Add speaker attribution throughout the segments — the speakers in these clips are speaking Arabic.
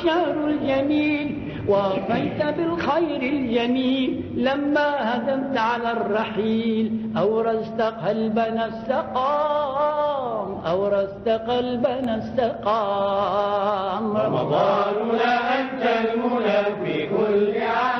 Speaker 1: الشهر الجميل وافيت بالخير الجميل لما هدمت على الرحيل. أورثت قلبنا السقام أورثت قلبنا السقام
Speaker 2: رمضاننا أنت المنى في كل عام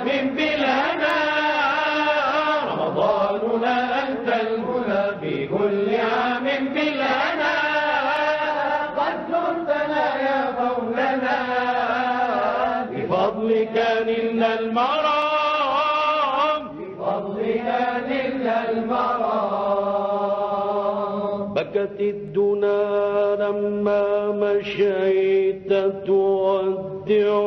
Speaker 3: بكت الدنا لما مشيت تودع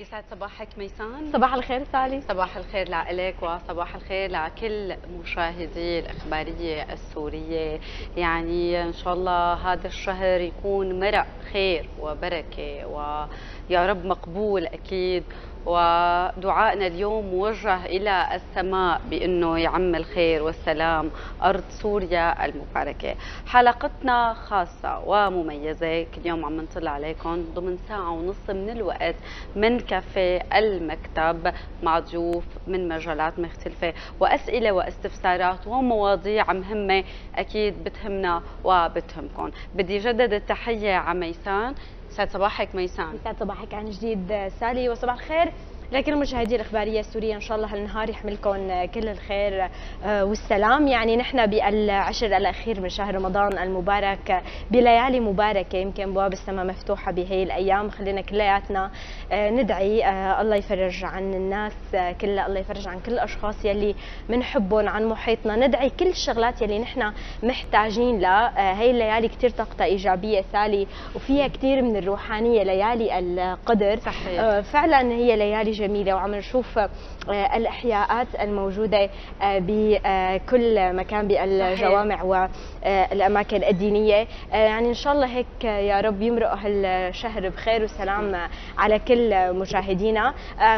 Speaker 4: يسعد صباحك ميسان.
Speaker 5: صباح الخير سالي.
Speaker 4: صباح الخير لك وصباح الخير لكل مشاهدي الإخبارية السورية. يعني إن شاء الله هذا الشهر يكون مرق خير وبركة ويا رب مقبول أكيد. ودعائنا اليوم موجه إلى السماء بأنه يعم الخير والسلام. أرض سوريا المباركة. حلقتنا خاصة ومميزة. كل يوم عم نطلع عليكم ضمن ساعة ونص من الوقت من كافيه المكتب مع ضيوف من مجالات مختلفة وأسئلة واستفسارات ومواضيع مهمة أكيد بتهمنا وبتهمكم. بدي جدد التحية عميسان. يسعد صباحك ميسان.
Speaker 5: يسعد صباحك عن جديد سالي وصباح الخير. لكن المشاهدين الإخبارية السورية إن شاء الله هالنهار يحملكم كل الخير آه، والسلام. يعني نحن بالعشر الأخير من شهر رمضان المبارك بليالي مباركة يمكن ابواب السماء مفتوحة بهي الأيام. خلينا كلياتنا آه، ندعي آه، الله يفرج عن الناس كلها الله يفرج عن كل الأشخاص يلي بنحبهم عن محيطنا. ندعي كل الشغلات يلي نحن محتاجين لها هي الليالي كثير طاقتها إيجابية سالي وفيها كثير من الروحانية ليالي القدر.
Speaker 4: صحيح.
Speaker 5: فعلا هي ليالي جميلة وعم نشوف آه، الإحياءات الموجودة آه، بكل مكان بالجوامع والأماكن الدينية. آه، يعني إن شاء الله هيك يا رب يمرق هالشهر بخير وسلام على كل مشاهدينا.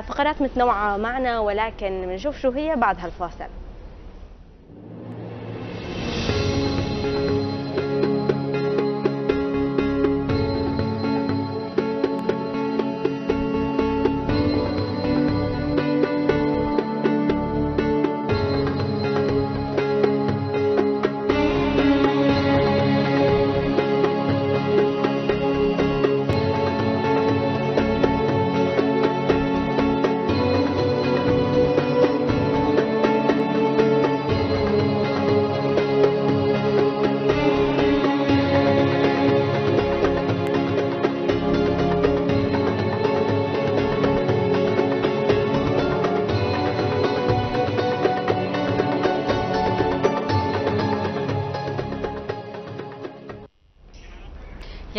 Speaker 5: فقرات متنوعة معنا ولكن بنشوف شو هي بعد هالفاصل.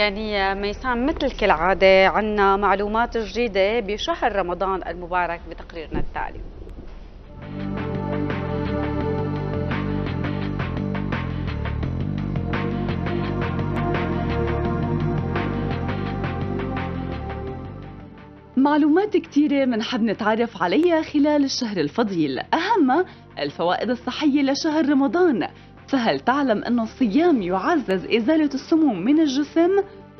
Speaker 4: يعني ميسان مثل كل عادة عنا معلومات جديدة بشهر رمضان المبارك بتقريرنا التالي.
Speaker 6: معلومات كتيرة منحب نتعرف عليها خلال الشهر الفضيل. أهمها الفوائد الصحية لشهر رمضان. فهل تعلم أن الصيام يعزز إزالة السموم من الجسم؟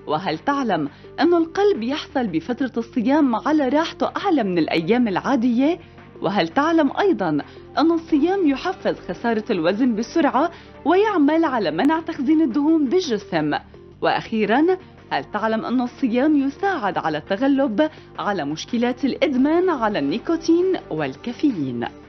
Speaker 6: وهل تعلم أن القلب يحصل بفترة الصيام على راحته أعلى من الأيام العادية؟ وهل تعلم أيضا أن الصيام يحفز خسارة الوزن بسرعة ويعمل على منع تخزين الدهون بالجسم؟ وأخيرا هل تعلم أن الصيام يساعد على التغلب على مشكلات الإدمان على النيكوتين والكافيين؟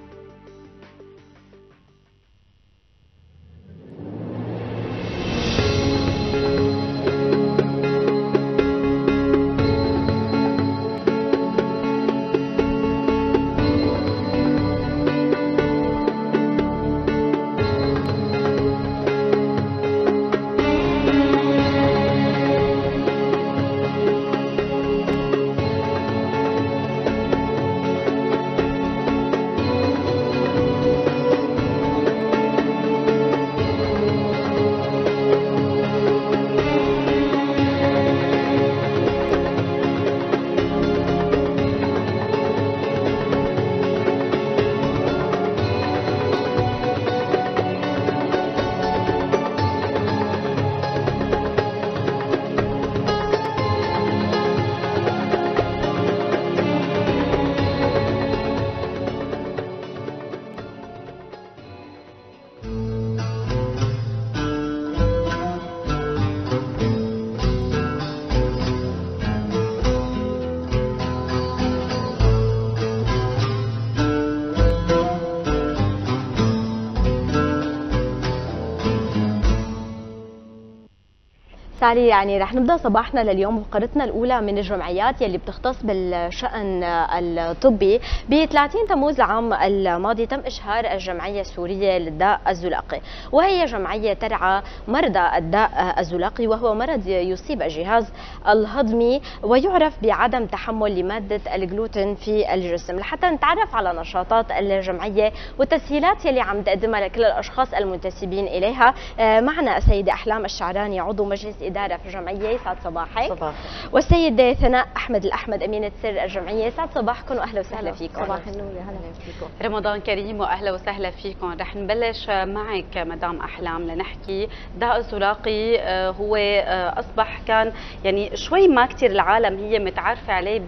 Speaker 5: سالي يعني رح نبدأ صباحنا لليوم بفقرتنا الأولى من الجمعيات يلي بتختص بالشأن الطبي. ب 30 تموز العام الماضي تم إشهار الجمعية السورية للداء الزلاقي وهي جمعية ترعى مرضى الداء الزلاقي وهو مرض يصيب الجهاز الهضمي ويعرف بعدم تحمل لمادة الجلوتين في الجسم. لحتى نتعرف على نشاطات الجمعية والتسهيلات يلي عم تقدمها لكل الأشخاص المنتسبين إليها آه، معنا السيده أحلام الشعراني عضو مجلس اداره في الجمعيه يسعد صباحك.
Speaker 7: صباح
Speaker 5: والسيده ثناء أحمد الأحمد أمينة سر الجمعية يسعد صباحكم وأهلا وسهلا فيكم.
Speaker 7: صباح النور يا هلا. فيكم.
Speaker 4: رمضان كريم وأهلا وسهلا فيكم. رح نبلش معك مدام أحلام لنحكي. داء الزلاقي آه، هو آه، أصبح كان يعني شوي ما كثير العالم هي متعارفه عليه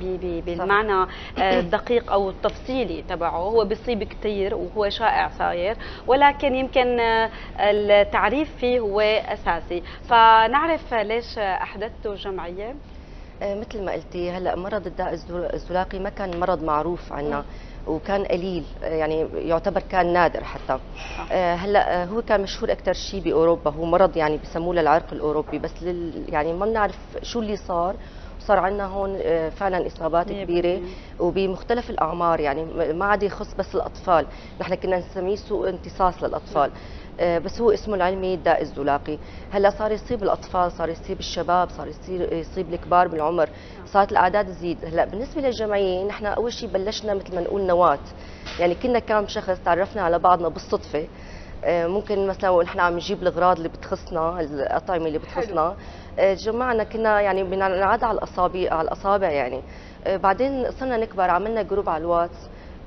Speaker 4: بالمعنى آه، الدقيق أو التفصيلي تبعه. هو بيصيب كثير وهو شائع صاير ولكن يمكن التعريف فيه هو أساسي. فنعرف ليش احدثتوا جمعية؟
Speaker 7: آه، مثل ما قلتي هلأ مرض الداء الزل- الزلاقي ما كان مرض معروف عنا وكان قليل آه، يعني يعتبر كان نادر حتى. آه، هلأ هو كان مشهور أكثر شيء بأوروبا هو مرض يعني بسموه للعرق الأوروبي بس لل يعني ما بنعرف شو اللي صار. صار عندنا هون فعلا إصابات
Speaker 4: كبيرة.
Speaker 7: وبمختلف الأعمار يعني ما عاد يخص بس الأطفال. نحن كنا نسميه سوء امتصاص للأطفال. بس هو اسمه العلمي الداء الزلاقي. هلا صار يصيب الأطفال صار يصيب الشباب صار يصير يصيب الكبار بالعمر. صارت الأعداد تزيد. هلا بالنسبة للجمعية نحن أول شيء بلشنا مثل ما نقول نواة. يعني كنا كم شخص تعرفنا على بعضنا بالصدفة. آه، ممكن مثلا ونحن عم نجيب الأغراض اللي بتخصنا الأطعمة اللي بتخصنا. آه، جمعنا كنا يعني بنعاد على الاصابع على الأصابع يعني. آه، بعدين صرنا نكبر عملنا group على الواتس.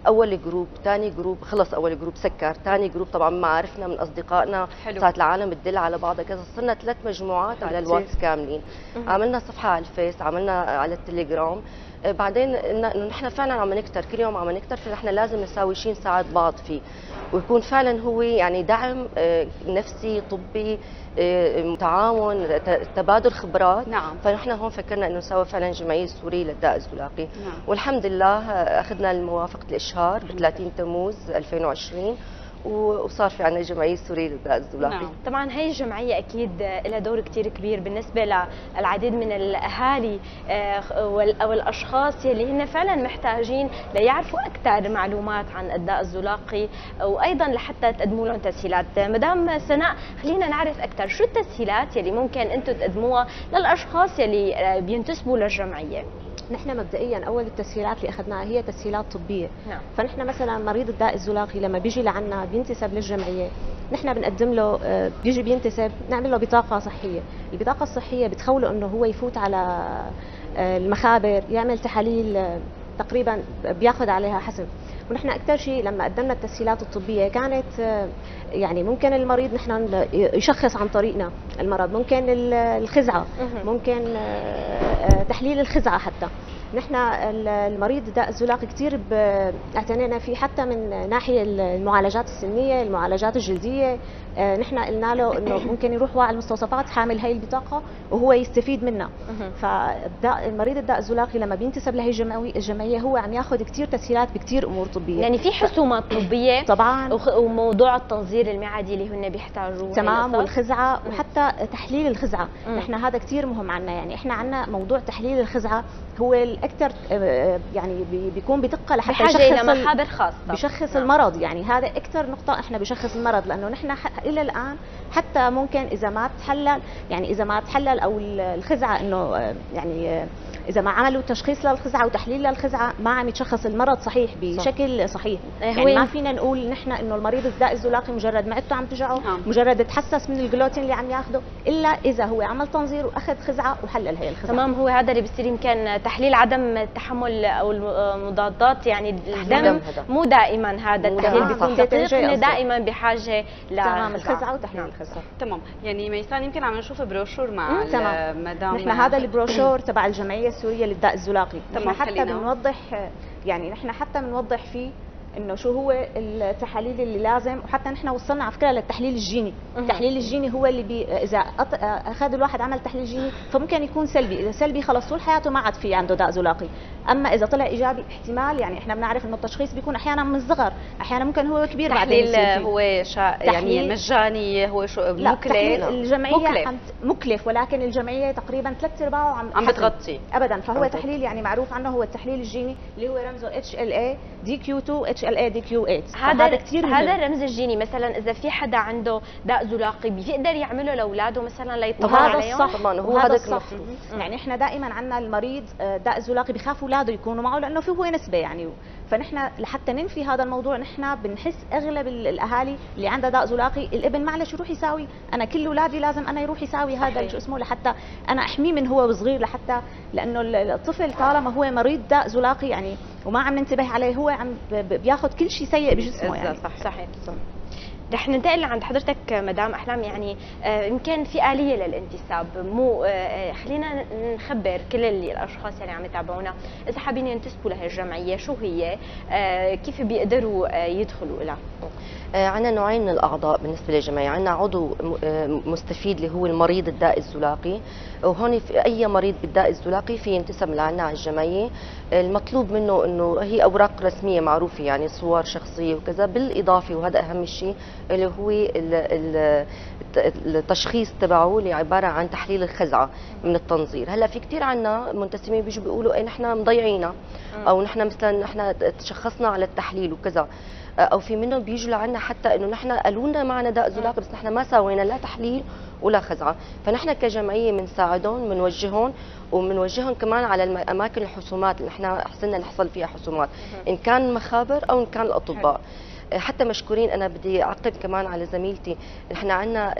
Speaker 7: أول group ثاني group خلص أول group سكر ثاني group طبعا معارفنا من
Speaker 4: أصدقائنا.
Speaker 7: صارت العالم تدل على بعضها كذا. صرنا ثلاث مجموعات على الواتس كاملين. عملنا صفحة على الفيس عملنا على التليجرام. بعدين قلنا انه نحن فعلا عم نكتر كل يوم عم نكتر فنحن لازم نساوي شيء نساعد بعض فيه. ويكون فعلا هو يعني دعم آه، نفسي طبي آه، تعاون تبادل خبرات.
Speaker 4: نعم.
Speaker 7: فنحن هون فكرنا إنه نسوي فعلا جمعية سورية للداء الزلاقي
Speaker 4: نعم.
Speaker 7: والحمد لله آه، أخذنا موافقه الإشهار ب 30 تموز 2020 و- وصار في عندنا جمعية سورية للداء الزلاقي
Speaker 4: نعم.
Speaker 5: طبعا هي الجمعية أكيد لها دور كثير كبير بالنسبة للعديد من الأهالي آه، أو الاشخاص يلي هن فعلا محتاجين ليعرفوا أكثر معلومات عن الداء الزلاقي وأيضا لحتى تقدموا لهم تسهيلات. مدام سناء خلينا نعرف أكثر شو التسهيلات يلي ممكن أنتم تقدموها للأشخاص يلي آه، بينتسبوا للجمعية؟
Speaker 8: نحن مبدئيا أول التسهيلات اللي أخذناها هي تسهيلات طبية.
Speaker 5: نعم.
Speaker 8: فنحن مثلا مريض الداء الزلاقي لما بيجي لعنا بينتسب للجمعية نحن بنقدم له آه، بيجي بينتسب نعمل له بطاقة صحية. البطاقة الصحية بتخوله إنه هو يفوت على آه، المخابر يعمل تحاليل آه، تقريبا بياخذ عليها حسب. ونحن أكثر شيء لما قدمنا التسهيلات الطبية كانت آه، يعني ممكن المريض نحن يشخص عن طريقنا المرض ممكن ال- الخزعة ممكن آه، آه، تحليل الخزعة حتى. نحن ال- المريض داء الزلاقي كثير اعتنينا فيه حتى من ناحية المعالجات السنية المعالجات الجلدية نحن قلنا له إنه ممكن يروح على المستوصفات حامل هي البطاقة وهو يستفيد منها. فالمريض الداء الزلاقي لما بينتسب لهي الجمعية هو عم ياخذ كثير تسهيلات بكثير أمور طبية.
Speaker 5: يعني في حسومات طبية
Speaker 8: طبعا.
Speaker 5: وموضوع التنظير المعدي اللي هن بيحتاجوه
Speaker 8: تمام؟ والخزعة وحتى تحليل
Speaker 5: الخزعة.
Speaker 8: نحن هذا كثير مهم عنا. يعني إحنا عنا موضوع تحليل الخزعة هو الاكثر آه، يعني بي- بيكون بدقة لحتى
Speaker 5: بحاجة
Speaker 8: يشخص
Speaker 5: إلى
Speaker 8: ال-
Speaker 5: محابر خاصة.
Speaker 8: بشخص
Speaker 5: نعم.
Speaker 8: المرض. يعني هذا أكثر نقطة إحنا بشخص المرض لأنه نحن إلى الآن حتى ممكن إذا ما تحلل يعني إذا ما تحلل أو ال- الخزعة إنه آه، يعني آه، إذا ما عملوا تشخيص للخزعة وتحليل للخزعة ما عم يتشخص المرض صحيح بشكل صحيح
Speaker 5: إيه،
Speaker 8: يعني ما فينا نقول نحن إنه المريض الداء الزلاقي مجرد معدته عم توجعه
Speaker 4: نعم.
Speaker 8: مجرد تحسس من الجلوتين اللي عم ياخده إلا إذا هو عمل تنظير وأخذ خزعة وحلل هي الخزعة
Speaker 5: تمام هو هذا اللي بيصير يمكن تحليل عدم التحمل أو المضادات يعني الدم. مو دائما هذا التحليل بيكون
Speaker 8: صح.
Speaker 5: دقيق. دائما بحاجة
Speaker 8: تمام الخزعة وتحليل الخزعة
Speaker 4: تمام يعني ميسان يمكن عم نشوف بروشور مع. المدام
Speaker 8: نحن هذا البروشور تبع الجمعية السورية للداء الزلاقي نحن حتى. بنوضح يعني نحن حتى بنوضح فيه إنه شو هو التحاليل اللي لازم وحتى نحن وصلنا على فكرة للتحليل الجيني التحليل الجيني هو اللي بي إذا أط- أخذ الواحد عمل تحليل جيني فممكن يكون سلبي إذا سلبي خلص طول حياته ما عاد في عنده داء زلاقي أما إذا طلع إيجابي احتمال يعني إحنا بنعرف إنه التشخيص بيكون أحيانا من الصغر أحيانا ممكن هو كبير بعدين
Speaker 4: تحليل
Speaker 8: يصير فيه.
Speaker 4: هو شي يعني مجاني هو شو مكلف
Speaker 8: الجمعيه
Speaker 4: مكلف.
Speaker 8: عم مكلف ولكن الجمعية تقريبا ثلاث ارباعه عم
Speaker 4: عم. بتغطي.
Speaker 8: ابدا فهو
Speaker 4: عم
Speaker 8: تحليل يعني معروف عنه هو التحليل الجيني اللي هو رمزه HLA دي كيو 2 اتش ال اي دي كيو 8
Speaker 5: هذا
Speaker 8: كثير
Speaker 5: هذا الرمز الجيني مثلا إذا في حدا عنده داء زلاقي بيقدر يعمله لأولاده مثلا ليطمن عليهم؟
Speaker 8: الصح.
Speaker 7: طبعاً،
Speaker 8: وهذا
Speaker 7: هذا
Speaker 8: الصح. يعني إحنا دائما عندنا المريض آه، داء الزلاقي بخاف أولاده يكونوا معه لأنه في هو نسبة يعني. فنحن لحتى ننفي هذا الموضوع نحن بنحس أغلب ال- الأهالي اللي عندها داء زلاقي الإبن معلش يروح يساوي؟ أنا كل اولادي لازم أنا يروح يساوي هذا. شو اسمه؟ لحتى أنا أحميه من هو وصغير لحتى لأنه ال- الطفل طالما هو مريض داء زلاقي يعني وما عم ننتبه عليه هو عم بياخذ كل شيء سيء بجسمه يعني.
Speaker 5: صح صحيح. رح ننتقل عند حضرتك مدام أحلام. يعني آه، يمكن في آلية للانتساب. مو آه، آه، خلينا نخبر كل اللي الأشخاص اللي عم يتابعونا. إذا حابين ينتسبوا لهالجمعيه شو هي؟ كيف بيقدروا يدخلوا لها
Speaker 7: عندنا نوعين من الأعضاء بالنسبة للجمعية. عندنا عضو مستفيد اللي هو المريض الداء الزلاقي. وهون في أي مريض بالداء الزلاقي في ينتسب لعنا على الجمعية. المطلوب منه إنه هي أوراق رسمية معروفة يعني صور شخصية وكذا بالإضافة. وهذا أهم شيء اللي هو ال- ال- الت- التشخيص تبعه اللي عبارة عن تحليل الخزعة من التنظير. هلا في كثير عنا منتسبين بيجوا بيقولوا إيه نحن مضيعينا أو نحن مثلا نحن تشخصنا على التحليل وكذا. أو في منهم بيجوا لعنا حتى إنه نحن قالوا لنا معنا داء زلاقي بس نحن ما سوينا لا تحليل ولا خزعة. فنحن كجمعية بنساعدهم بنوجههم وبنوجههم كمان على الم- أماكن الحسومات اللي نحن حسنا نحصل فيها حسومات. إن كان مخابر أو إن كان الأطباء. حتى مشكورين. أنا بدي اعقب كمان على زميلتي. نحن عندنا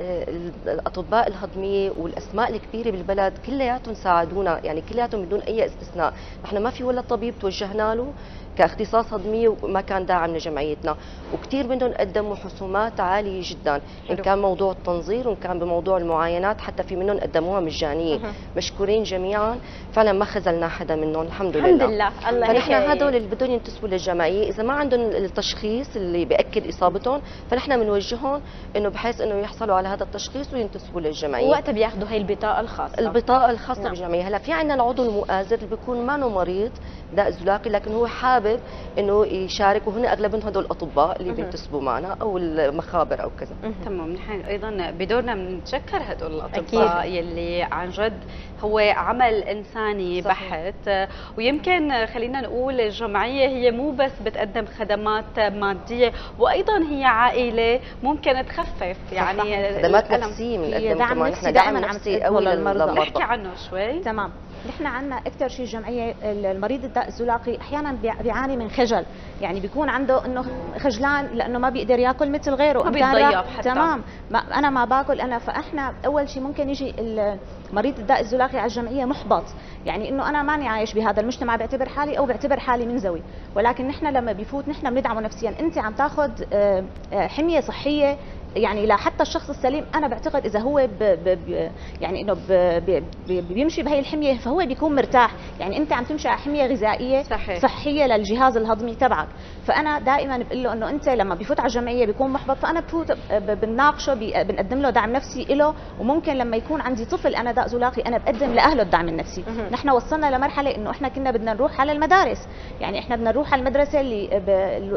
Speaker 7: الأطباء الهضمية والأسماء الكبيرة بالبلد كلياتهم ساعدونا يعني كلياتهم بدون أي استثناء. نحن ما في ولا طبيب توجهنا له. كاختصاص هضميه وما كان داعم لجمعيتنا. وكثير منهم قدموا حسومات عالية جدا.
Speaker 5: إن.
Speaker 7: كان موضوع التنظير وإن كان بموضوع المعاينات حتى في منهم قدموها مجانية. مشكورين جميعا. فعلا ما خذلنا حدا منهم الحمد لله.
Speaker 5: الحمد لله. الله
Speaker 7: فنحن هدول اللي بدهم ينتسبوا للجمعية. إذا ما عندهم التشخيص اللي بيأكد إصابتهم فنحن بنوجههم إنه بحيث إنه يحصلوا على هذا التشخيص وينتسبوا للجمعية.
Speaker 5: وقتها بياخذوا هي البطاقة الخاصة.
Speaker 7: البطاقة الخاصة
Speaker 5: نعم.
Speaker 7: بالجمعية. هلأ في عندنا العضو المؤازر اللي بيكون ما مريض داء زلاقي لكن هو حابب إنه يشارك وهن أغلبهم هدول الأطباء اللي بينتسبوا معنا أو المخابر أو كذا.
Speaker 4: تمام. نحن أيضا بدورنا بنتشكر هدول الأطباء
Speaker 5: أكيد.
Speaker 4: يلي عن جد هو عمل إنساني
Speaker 7: صحيح.
Speaker 4: بحت. ويمكن خلينا نقول الجمعية هي مو بس بتقدم خدمات مادية وأيضا هي عائلة ممكن تخفف. يعني
Speaker 7: خدمات
Speaker 4: الألم.
Speaker 7: نفسية بنقدم
Speaker 8: دعم نفسي دائماً عم تقدمه للمرضى.
Speaker 4: احكي عنه شوي.
Speaker 8: تمام. نحن عندنا أكثر شيء الجمعيه المريض الداء الزلاقي أحيانا بيع- بيعاني من خجل. يعني بيكون عنده إنه خجلان لأنه ما بيقدر ياكل مثل غيره.
Speaker 4: ما بيتضيق حتى.
Speaker 8: تمام. ما أنا ما باكل. انا فإحنا أول شيء ممكن يجي مريض الداء الزلاقي على الجمعية محبط. يعني إنه أنا ماني عايش بهذا المجتمع بعتبر حالي أو بعتبر حالي منزوي. ولكن نحن لما بيفوت نحن بندعمه نفسيا. أنت عم تاخذ آه، آه، حمية صحية يعني لا حتى الشخص السليم أنا بعتقد إذا هو ب ب ب يعني إنه ب ب بيمشي بهي الحمية فهو بيكون مرتاح. يعني أنت عم تمشي على حمية غذائية
Speaker 4: صحيح.
Speaker 8: صحية للجهاز الهضمي تبعك. فأنا دائما بقول له إنه أنت لما بفوت على الجمعية بيكون محبط فأنا بفوت بناقشه بنقدم له دعم نفسي له وممكن لما يكون عندي طفل أنا داء زلاقي أنا بقدم لأهله الدعم النفسي. نحن وصلنا لمرحلة إنه إحنا كنا بدنا نروح على المدارس. يعني إحنا بدنا نروح على المدرسة اللي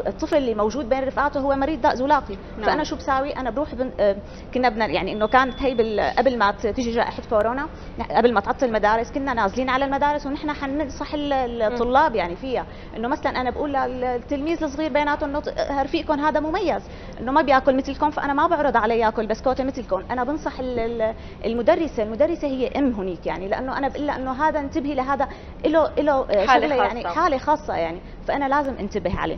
Speaker 8: الطفل اللي موجود بين رفقاته هو مريض داء زلاقي
Speaker 4: نعم.
Speaker 8: فأنا شو بساوي؟ أنا بروح بن... آه، كنا بدنا يعني إنه كانت هي بال... قبل ما تيجي جائحة كورونا قبل ما تعطل المدارس كنا نازلين على المدارس ونحن حننصح ال- الطلاب يعني فيها. إنه مثلا أنا بقول للتلميذ الصغير بيناتهم انه رفيقكم هذا مميز. إنه ما بيأكل مثلكم فأنا ما بعرض عليه يأكل بسكوته مثلكم. أنا بنصح ال- ال- المدرسة المدرسة هي أم هنيك يعني لأنه أنا بقول لها إنه هذا انتبهي لهذا له له
Speaker 4: حالة
Speaker 8: شغلة يعني. حالة خاصة يعني فأنا لازم انتبه عليه.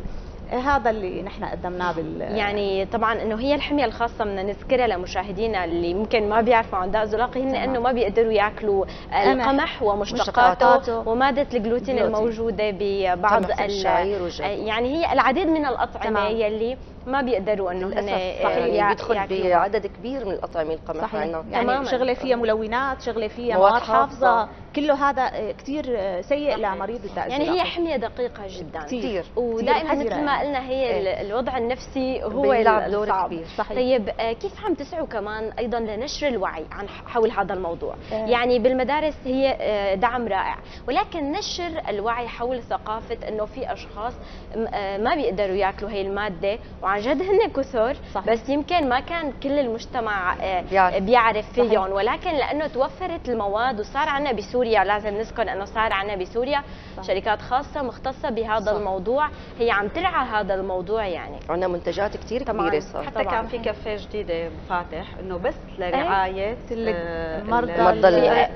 Speaker 8: هذا اللي نحن قدمناه بال
Speaker 5: يعني طبعا إنه هي الحمية الخاصة بدنا نذكرها لمشاهدينا اللي ممكن ما بيعرفوا عن داء زلاقي هن. إنه ما بيقدروا يأكلوا القمح ومشتقاته
Speaker 8: مشتقاته.
Speaker 5: ومادة الجلوتين
Speaker 8: جلوتين.
Speaker 5: الموجودة ببعض
Speaker 7: الشعير.
Speaker 5: يعني هي العديد من الأطعمة
Speaker 8: تمام.
Speaker 5: يلي ما بيقدروا إنه هن
Speaker 7: للاسف صحيح
Speaker 5: يع-
Speaker 7: يعني بيدخل
Speaker 5: ياكلوها.
Speaker 7: بعدد كبير من الأطعمة القمح
Speaker 8: صحيح
Speaker 7: عندنا
Speaker 8: يعني
Speaker 5: تماماً.
Speaker 8: شغلة فيها ملونات شغلة فيها
Speaker 7: مواد حافظة.
Speaker 8: كله هذا كثير سيء لمريض الداء
Speaker 5: يعني هي. حمية دقيقة جدا
Speaker 8: كثير
Speaker 5: ودائما مثل ما قلنا هي. ال- الوضع النفسي هو
Speaker 7: بيلعب دور. كبير.
Speaker 8: صحيح.
Speaker 5: طيب آه، كيف عم تسعوا كمان أيضا لنشر الوعي عن حول هذا الموضوع
Speaker 8: آه.
Speaker 5: يعني بالمدارس هي آه، دعم رائع ولكن نشر الوعي حول ثقافة إنه في أشخاص آه، ما بيقدروا يأكلوا هي المادة وعن جد هن كثر. بس يمكن ما كان كل المجتمع آه،
Speaker 7: بيعرف.
Speaker 5: فيهم ولكن لأنه توفرت المواد وصار عندنا بسوريا لازم نذكر إنه صار عندنا بسوريا
Speaker 8: صح.
Speaker 5: شركات خاصة مختصة بهذا
Speaker 7: صح.
Speaker 5: الموضوع هي عم ترعى هذا الموضوع يعني
Speaker 7: عندنا منتجات كثير. كبيرة صار
Speaker 4: حتى
Speaker 5: طبعاً.
Speaker 4: كان في كافيه جديدة فاتح إنه بس لرعاية
Speaker 8: اللي-
Speaker 4: آه،
Speaker 8: المرضى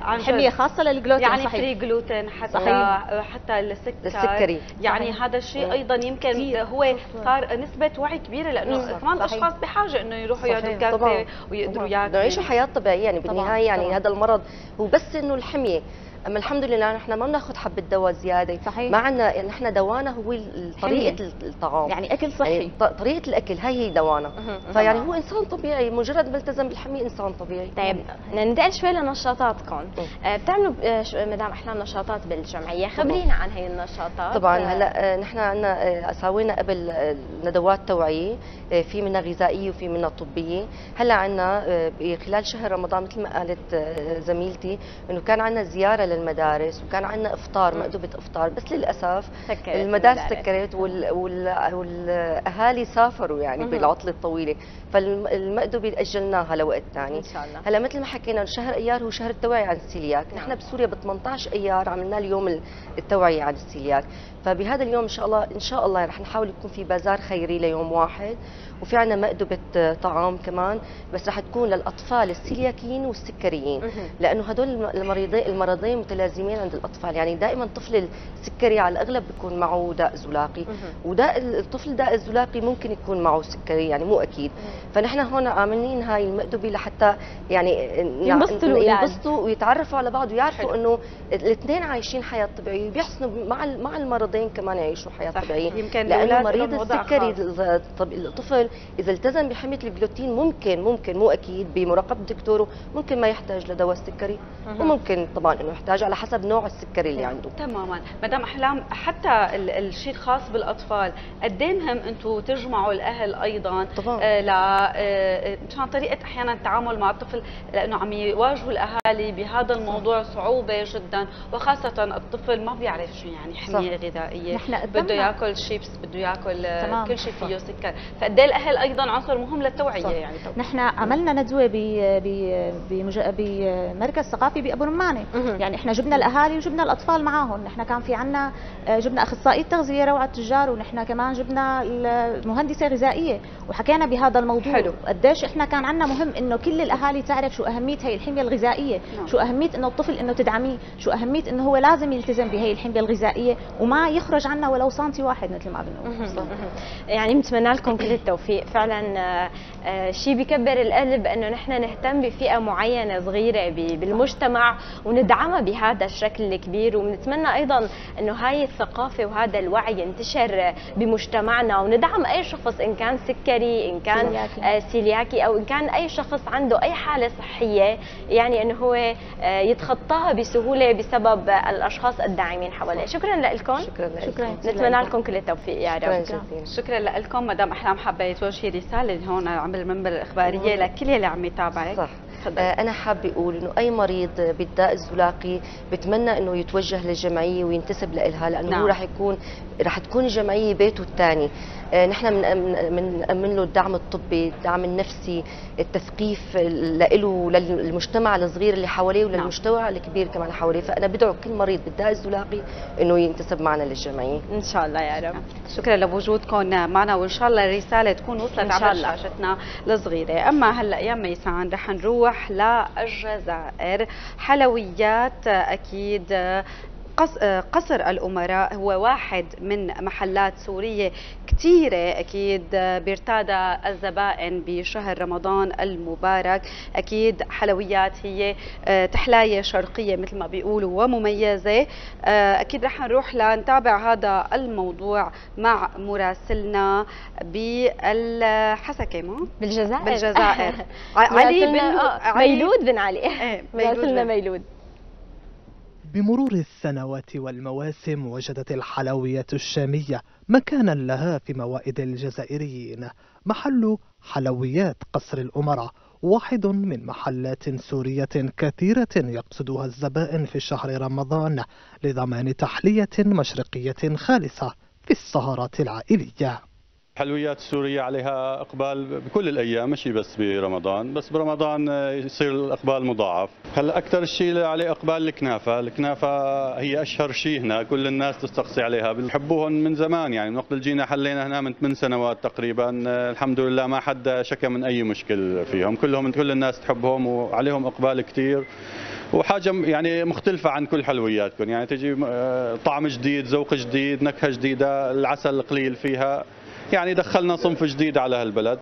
Speaker 4: عن جد.
Speaker 8: حمية خاصة للجلوتين
Speaker 4: يعني
Speaker 8: صحيح
Speaker 4: free gluten حتى
Speaker 8: صحيح.
Speaker 4: حتى السكر
Speaker 7: السكري.
Speaker 4: يعني
Speaker 8: صحيح.
Speaker 4: هذا الشيء
Speaker 7: صحيح.
Speaker 4: أيضا يمكن. هو صار نسبة وعي كبيرة
Speaker 8: لأنه.
Speaker 4: كمان. الأشخاص بحاجة إنه يروحوا. يقعدوا كافيه
Speaker 7: طبعاً.
Speaker 4: ويقدروا. ياكلوا
Speaker 7: يعيشوا حياة طبيعية يعني. بالنهاية يعني. هذا المرض هو بس إنه الحمية اما الحمد لله نحن ما بناخذ حبة دواء زيادة.
Speaker 8: صحيح.
Speaker 7: ما عندنا يعني نحن دوانا هو طريقة الطعام.
Speaker 8: يعني أكل صحي.
Speaker 7: يعني طريقة الأكل هي هي دوانا. فيعني هو إنسان طبيعي مجرد ما التزم بالحمية إنسان طبيعي.
Speaker 5: طيب ننتقل شوي لنشاطاتكم. آه، بتعملوا آه، مدام احلام نشاطات بالجمعية. خبرينا عن هي النشاطات.
Speaker 7: طبعا
Speaker 5: آه،
Speaker 7: هلأ نحن عندنا سوينا قبل ندوات توعيه في منها غذائية وفي منها طبية. هلأ عندنا خلال شهر رمضان مثل ما قالت زميلتي إنه كان عندنا زيارة للمدارس وكان عندنا إفطار مأدبه إفطار بس للأسف
Speaker 5: سكرت
Speaker 7: المدارس. سكرت وال... وال... والأهالي سافروا يعني. بالعطلة الطويلة. فالمأدبه أجلناها لوقت ثاني
Speaker 5: إن شاء الله.
Speaker 7: هلأ مثل ما حكينا شهر أيار هو شهر التوعية عن السيلياك،
Speaker 5: نعم.
Speaker 7: نحن بسوريا ب 18 أيار عملنا اليوم التوعية عن السيلياك، فبهذا اليوم إن شاء الله إن شاء الله رح نحاول يكون في بازار خيري ليوم واحد. وفي عندنا مأدبة طعام كمان بس رح تكون للأطفال السيلياكيين والسكريين. لأنه هدول الم- المريضين المرضين متلازمين عند الأطفال يعني دائما طفل السكري على الأغلب بيكون معه داء زلاقي. وداء الطفل داء الزلاقي ممكن يكون معه سكري يعني مو أكيد فنحن هون عاملين هاي المأدبة لحتى يعني
Speaker 5: ينبسطوا.
Speaker 7: ينبسطوا ويتعرفوا على بعض ويعرفوا إنه الاثنين عايشين حياة طبيعية وبيحسنوا مع مع المرضين كمان يعيشوا حياة
Speaker 4: صح.
Speaker 7: طبيعية
Speaker 4: يمكن لأنه
Speaker 7: مريض السكري
Speaker 4: خاص.
Speaker 7: إذا التزم بحمية الجلوتين ممكن ممكن مو أكيد بمراقبة دكتوره ممكن ما يحتاج لدواء السكري وممكن طبعا إنه يحتاج على حسب نوع السكري اللي عنده.
Speaker 4: تماما. مدام أحلام حتى ال- الشيء الخاص بالأطفال قد إيه مهم أنتم تجمعوا الأهل أيضا
Speaker 7: طبعاً.
Speaker 4: آه ل آه، مشان طريقة أحيانا التعامل مع الطفل لأنه عم يواجهوا الأهالي بهذا الموضوع صعوبة جدا وخاصة الطفل ما بيعرف شو يعني حمية
Speaker 8: غذائية
Speaker 4: بده ياكل شيبس بده ياكل
Speaker 8: تمام.
Speaker 4: كل شيء فيه سكر. فقد إيه الأهل أيضا عنصر مهم للتوعية
Speaker 8: صح.
Speaker 4: يعني.
Speaker 8: نحن عملنا ندوة ب ب بمج... بمركز ثقافي بأبو رمانه. يعني إحنا جبنا الأهالي وجبنا الأطفال معاهم. نحن كان في عنا آه، جبنا أخصائية تغذية روعة التجار ونحن كمان جبنا المهندسة غذائيه وحكينا بهذا الموضوع.
Speaker 4: حلو.
Speaker 8: قديش إحنا كان عنا مهم إنه كل الأهالي تعرف شو أهمية هي الحمية الغذائية.
Speaker 4: نعم.
Speaker 8: شو أهمية إنه الطفل إنه تدعميه. شو أهمية إنه هو لازم يلتزم بهي الحمية الغذائية. وما يخرج عنا ولو سنتي واحد مثل ما بنقول.
Speaker 5: يعني بنتمنى لكم كل التوفيق. فعلا آه، آه، شيء بكبر القلب إنه نحن نهتم بفئة معينة صغيرة ب- بالمجتمع وندعمها بهذا الشكل الكبير. وبنتمنى أيضا إنه هاي الثقافة وهذا الوعي ينتشر بمجتمعنا. وندعم أي شخص إن كان سكري إن كان
Speaker 8: سيلياكي.
Speaker 5: آه، سيلياكي أو إن كان أي شخص عنده أي حالة صحية يعني إنه هو آه، يتخطاها بسهولة بسبب الأشخاص الداعمين حواليه. شكرا لكم
Speaker 7: شكرا لك
Speaker 8: شكراً.
Speaker 5: نتمنى لكم كل التوفيق يا
Speaker 7: شكرا
Speaker 5: رب
Speaker 7: جزيلا.
Speaker 4: شكرا لكم مدام احلام حابة توجهي رسالة هون عبر المنبر الاخباريه لكل اللي عم يتابعك.
Speaker 7: صح. أنا حابة أقول إنه أي مريض بالداء الزلاقي بتمنى إنه يتوجه للجمعية وينتسب لها لأنه
Speaker 4: نعم.
Speaker 7: هو رح يكون رح تكون الجمعية بيته الثاني. نحن من من من له الدعم الطبي، الدعم النفسي، التثقيف له وللمجتمع الصغير اللي حواليه وللمجتمع الكبير كمان حواليه، فأنا بدعو كل مريض بالداء الزلاقي إنه ينتسب معنا للجمعية.
Speaker 5: إن شاء الله يا رب.
Speaker 4: شكرا لوجودكم معنا وإن شاء الله الرسالة تكون وصلت على. شاشتنا الصغيرة. أما هلأ يا ميسان رح نروح للجزائر حلويات أكيد قص- قصر الأمراء هو واحد من محلات سورية كثيرة أكيد بيرتادى الزبائن بشهر رمضان المبارك. أكيد حلويات هي آه، تحلاية شرقية مثل ما بيقولوا ومميزة. آه، أكيد رح نروح لنتابع هذا الموضوع مع مراسلنا بالحسكة ما؟
Speaker 5: بالجزائر.
Speaker 4: بالجزائر. علي بن
Speaker 5: آه، ميلود بن علي.
Speaker 4: إيه،
Speaker 5: مراسلنا ميلود.
Speaker 9: بمرور السنوات والمواسم وجدت الحلويات الشامية مكانا لها في موائد الجزائريين. محل حلويات قصر الأمراء واحد من محلات سورية كثيرة يقصدها الزبائن في شهر رمضان لضمان تحلية مشرقية خالصة في السهرات العائلية.
Speaker 10: الحلويات السورية عليها إقبال بكل الأيام مش بس برمضان. بس برمضان يصير الإقبال مضاعف. هلا أكثر شيء عليه إقبال الكنافة. الكنافة هي أشهر شيء هنا كل الناس تستقصي عليها. بنحبوهم من زمان يعني من وقت جينا حلينا هنا من 8 سنوات تقريبا. الحمد لله ما حدا شكى من أي مشكل فيهم. كلهم كل الناس تحبهم وعليهم إقبال كثير وحاجة يعني مختلفة عن كل حلوياتكم. يعني تجي طعم جديد ذوق جديد نكهة جديدة العسل القليل فيها. يعني دخلنا صنف جديد على هالبلد.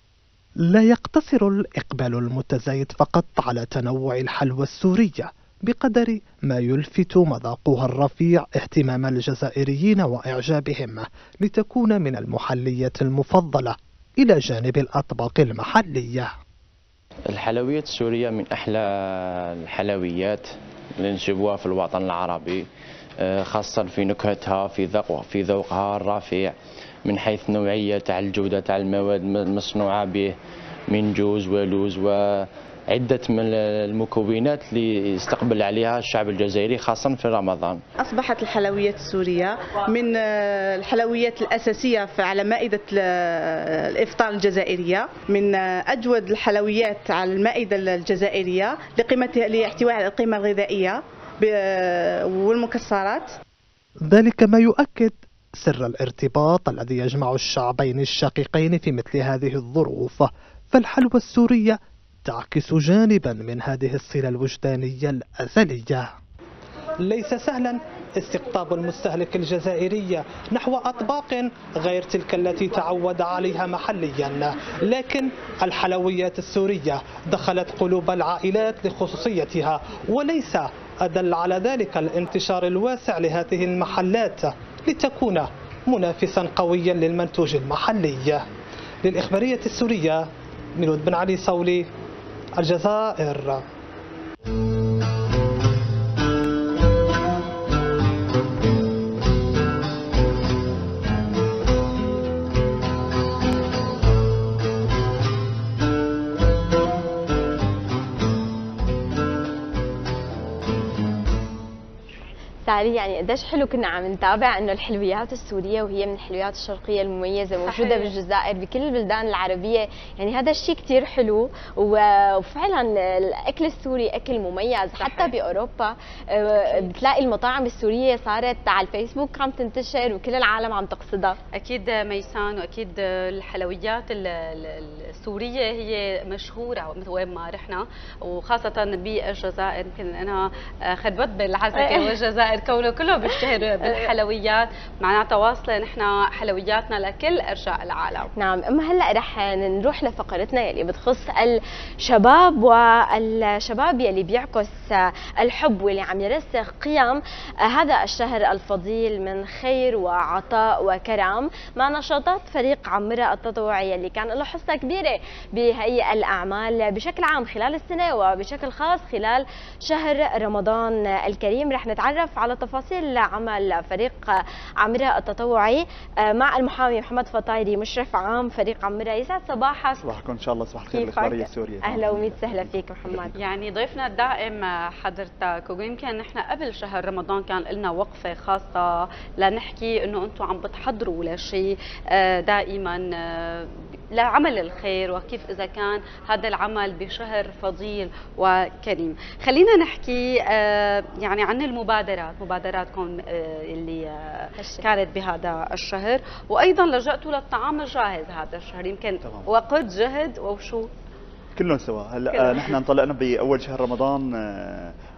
Speaker 9: لا يقتصر الإقبال المتزايد فقط على تنوع الحلوى السورية بقدر ما يلفت مذاقها الرفيع اهتمام الجزائريين وإعجابهم لتكون من المحليات المفضلة إلى جانب الأطباق المحلية.
Speaker 11: الحلويات السورية من أحلى الحلويات اللي نجيبوها في الوطن العربي خاصة في نكهتها في ذوقها الرفيع. من حيث نوعية تاع الجودة تاع المواد المصنوعة به من جوز ولوز وعدة من المكونات اللي يستقبل عليها الشعب الجزائري خاصة في رمضان.
Speaker 12: أصبحت الحلويات السورية من الحلويات الأساسية على مائدة الإفطار الجزائرية من أجود الحلويات على المائدة الجزائرية لقيمتها لاحتوائها على القيمة الغذائية والمكسرات.
Speaker 9: ذلك ما يؤكد سر الارتباط الذي يجمع الشعبين الشقيقين في مثل هذه الظروف. فالحلوى السورية تعكس جانبا من هذه الصلة الوجدانية الأزلية. ليس سهلا استقطاب المستهلك الجزائري نحو أطباق غير تلك التي تعود عليها محليا. لكن الحلويات السورية دخلت قلوب العائلات لخصوصيتها وليس أدل على ذلك الانتشار الواسع لهذه المحلات. لتكون منافسا قويا للمنتوج المحلي. للإخبارية السورية ميلود بن علي صولي الجزائر.
Speaker 5: سالي يعني قديش حلو كنا عم نتابع إنه الحلويات السورية وهي من الحلويات الشرقية المميزة موجودة صحيح. بالجزائر بكل البلدان العربية. يعني هذا الشيء كثير حلو. وفعلا الأكل السوري أكل مميز. صحيح. حتى بأوروبا بتلاقي المطاعم السورية صارت على الفيسبوك عم تنتشر وكل العالم عم تقصدها.
Speaker 4: أكيد ميسان وأكيد الحلويات السورية هي مشهورة وين ما رحنا. وخاصة بالجزائر يمكن أنا خربت بالعزكه والجزائر كونه كله بيشتهر بالحلويات. معناتها واصله نحن حلوياتنا لكل أرجاء العالم.
Speaker 5: نعم أما هلأ رح نروح لفقرتنا يلي بتخص الشباب والشباب يلي بيعكس الحب واللي عم يرسخ قيم. هذا الشهر الفضيل من خير وعطاء وكرم مع نشاطات فريق عمرة التطوعي اللي كان له حصة كبيرة بهي الأعمال بشكل عام خلال السنة وبشكل خاص خلال شهر رمضان الكريم. رح نتعرف على تفاصيل عمل فريق عمرة التطوعي مع المحامي محمد فطايري مشرف عام فريق عمرة يسعد صباحك.
Speaker 13: صباحكم إن شاء الله صباح الخير الاخباريه السورية.
Speaker 5: أهلا وميت سهلا فيك محمد.
Speaker 4: يعني ضيفنا الدائم حضرتك ويمكن نحن قبل شهر رمضان كان لنا وقفة خاصة لنحكي إنه أنتم عم بتحضروا لشيء دائما لعمل الخير وكيف إذا كان هذا العمل بشهر فضيل وكريم. خلينا نحكي يعني عن المبادرات مبادراتكم اللي كانت بهذا الشهر. وأيضا لجأتوا للطعام الجاهز هذا الشهر. يمكن وقت جهد وشو
Speaker 13: كلهم سوا. هلأ نحن انطلقنا بأول شهر رمضان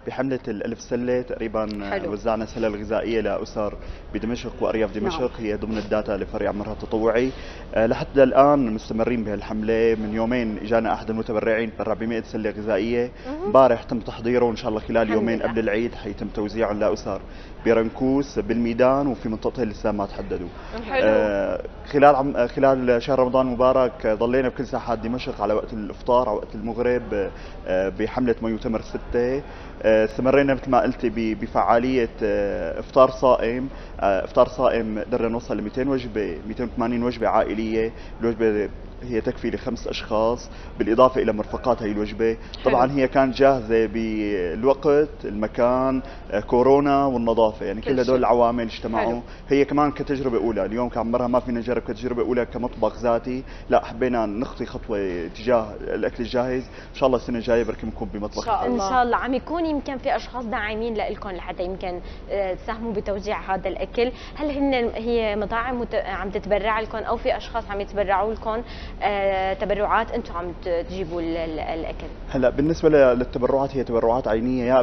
Speaker 13: بحملة الألف سلة تقريبا حلو. وزعنا سلة غذائية لأسر بدمشق وأرياف دمشق نعم. هي ضمن ال data لفريق عمرها التطوعي. لحتى الآن مستمرين بهالحملة. من يومين إجانا أحد المتبرعين برع ب 100 سلة غذائية. امبارح تم تحضيره وإن شاء الله خلال يومين قبل العيد. حيتم توزيعهم لأسر برنكوس بالميدان وفي منطقتين لسه ما تحددوا. آه خلال عم خلال شهر رمضان المبارك ضلينا بكل ساحات دمشق على وقت الإفطار على وقت المغرب بحملة مي وتمر ستة. استمرينا مثل ما قلتي بفعالية إفطار صائم إفطار صائم قدرنا نوصل ل 200 وجبة 280 وجبة عائلية الوجبة هي تكفي لخمس أشخاص بالإضافة إلى مرفقات هي الوجبة. طبعا هي كانت جاهزة بالوقت المكان آه، كورونا والنظافة. يعني كل هدول العوامل اجتمعوا. هي كمان كتجربة أولى. اليوم كان مرة ما فينا نجرب كتجربة أولى كمطبخ ذاتي. لا حبينا نخطي خطوة تجاه الأكل الجاهز. إن شاء الله السنة الجاية بركي بنكون بمطبخ
Speaker 5: إن شاء الله. إن شاء الله. عم يكون يمكن في أشخاص داعمين لكم لحتى يمكن آه، تساهموا بتوزيع هذا الأكل. هل هن هي مطاعم عم تتبرع لكم أو في أشخاص عم يتبرعوا لكم؟ تبرعات أنتم عم تجيبوا الأكل.
Speaker 13: هلا بالنسبة للتبرعات هي تبرعات عينية يا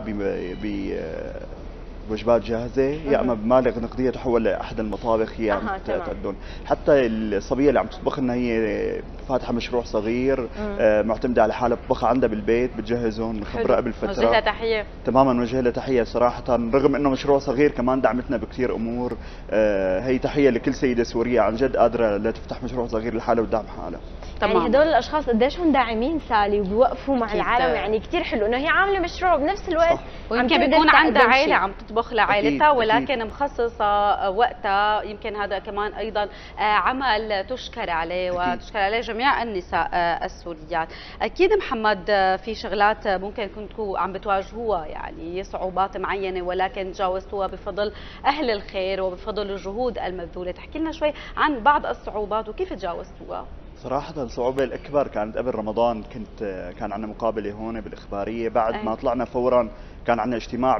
Speaker 13: وجبات جاهزة يا أما بمبالغ نقدية تحول لأحد المطابخ هي عم تقدم حتى الصبية اللي عم تطبخ لنا هي فاتحة مشروع صغير آه معتمدة على حالها بطبخها عندها بالبيت بتجهزهم مخبره قبل فتره
Speaker 4: نوجه لها تحية.
Speaker 13: تماما نوجه لها تحية صراحة رغم إنه مشروع صغير كمان دعمتنا بكثير أمور آه هي تحية لكل سيدة سورية عن جد قادرة لا تفتح مشروع صغير لحالها وتدعم حالها.
Speaker 5: تمام. يعني هدول الأشخاص قديش هم داعمين سالي وبيوقفوا مع العالم يعني كثير حلو. إنه هي عاملة مشروع بنفس الوقت
Speaker 4: ويمكن بيكون عندها عائله عم تطبخ لعائلتها ولكن مخصصة وقتها. يمكن هذا كمان أيضا آه، عمل تشكر عليه وتشكر عليه جميع النساء آه، السوريات. أكيد محمد آه، في شغلات ممكن كنتوا عم بتواجهوها يعني صعوبات معينة ولكن تجاوزتوها بفضل أهل الخير وبفضل الجهود المبذولة. تحكي لنا شوي عن بعض الصعوبات وكيف تجاوزتوها؟
Speaker 13: صراحة الصعوبة الأكبر كانت قبل رمضان كنت كان عندنا مقابلة هون بالإخبارية. بعد ما طلعنا فورا كان عندنا اجتماع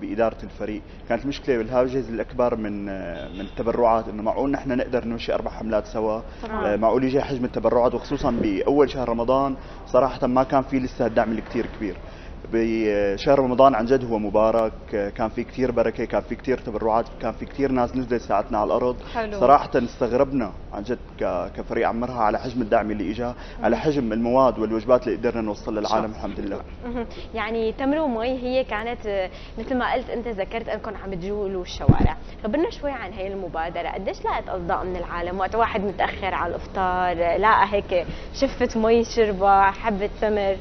Speaker 13: بإدارة الفريق. كانت المشكلة والهاجس الأكبر من من التبرعات إنه معقول نحن نقدر نمشي أربع حملات سوا؟ آه، معقول يجي حجم التبرعات وخصوصا بأول شهر رمضان. صراحة ما كان في لسه الدعم الكثير كبير. بشهر رمضان عن جد هو مبارك. كان في كثير بركة كان في كثير تبرعات كان في كثير ناس نزلت ساعتنا على الأرض. حلو. صراحة استغربنا عن جد كفريق عمرها على حجم الدعم اللي اجى على حجم المواد والوجبات اللي قدرنا نوصل للعالم الحمد لله.
Speaker 5: يعني تمر ومي هي كانت مثل ما قلت أنت ذكرت انكم عم تجولوا الشوارع خبرنا شوي عن هي المبادرة. قديش لقت اصداء من العالم؟ وقت واحد متأخر على الأفطار لقى هيك شفه مي شربة حبة تمر.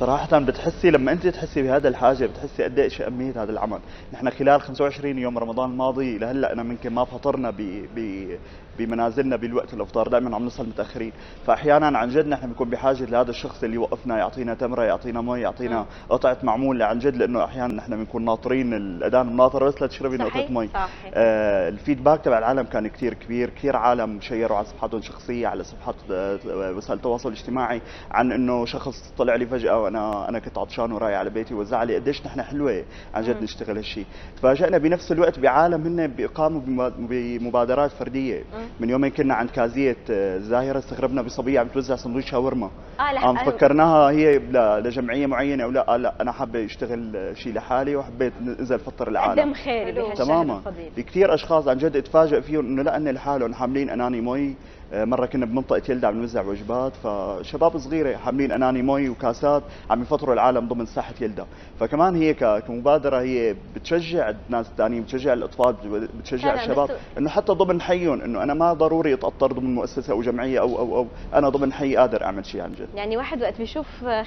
Speaker 13: صراحة بتحسي لما انت تحسي بهذا الحاجة بتحسي قد إيش اهمية هذا العمل، نحن خلال 25 يوم رمضان الماضي لهلأ أنا ممكن ما فطرنا ب بمنازلنا بالوقت الأفطار. دائما عم نوصل متأخرين. فاحيانا عن جد نحن بنكون بحاجة لهذا الشخص اللي يوقفنا يعطينا تمرة يعطينا مي يعطينا قطعة معمول عن جد لأنه أحيانا نحن بنكون ناطرين الأذان مناطره بس لتشربي نقطة مي صحيح. آه الفيدباك تبع العالم كان كثير كبير. كثير عالم شيروا على صفحاتهم الشخصية على صفحات آه، وسائل التواصل الاجتماعي عن إنه شخص طلع لي فجأة وأنا أنا كنت عطشان ورايح على بيتي وزع لي قديش نحن حلوة عن جد نشتغل هالشيء تفاجئنا بنفس الوقت بعالم هن بيقاموا بمبادرات فردية. من يومين كنا عند كازية الزاهره استغربنا بصبيه عم توزع سندويش شاورما. آه عم فكرناها هي لجمعية معينة أو لا. آه لا أنا حابة أشتغل شيء لحالي وحبيت انزل فطر العالم.
Speaker 5: قدم خيري
Speaker 13: تماما. في كثير أشخاص عن جد اتفاجئ فيهم إنه لا أني لحالهم حاملين أناني مي آه، مرة كنا بمنطقة يلدا عم نوزع وجبات فشباب صغيرة حاملين أناني مي وكاسات عم يفطروا العالم ضمن ساحة يلدا فكمان هي كمبادرة هي بتشجع الناس الثانيين بتشجع الأطفال بتشجع الشباب إنه حتى ضمن حيهم إنه أنا ما ضروري أتأطر ضمن مؤسسة أو جمعية أو أو أو أنا ضمن حي قادر أعمل شيء عن جد.
Speaker 5: يعني واحد وقت بيشوف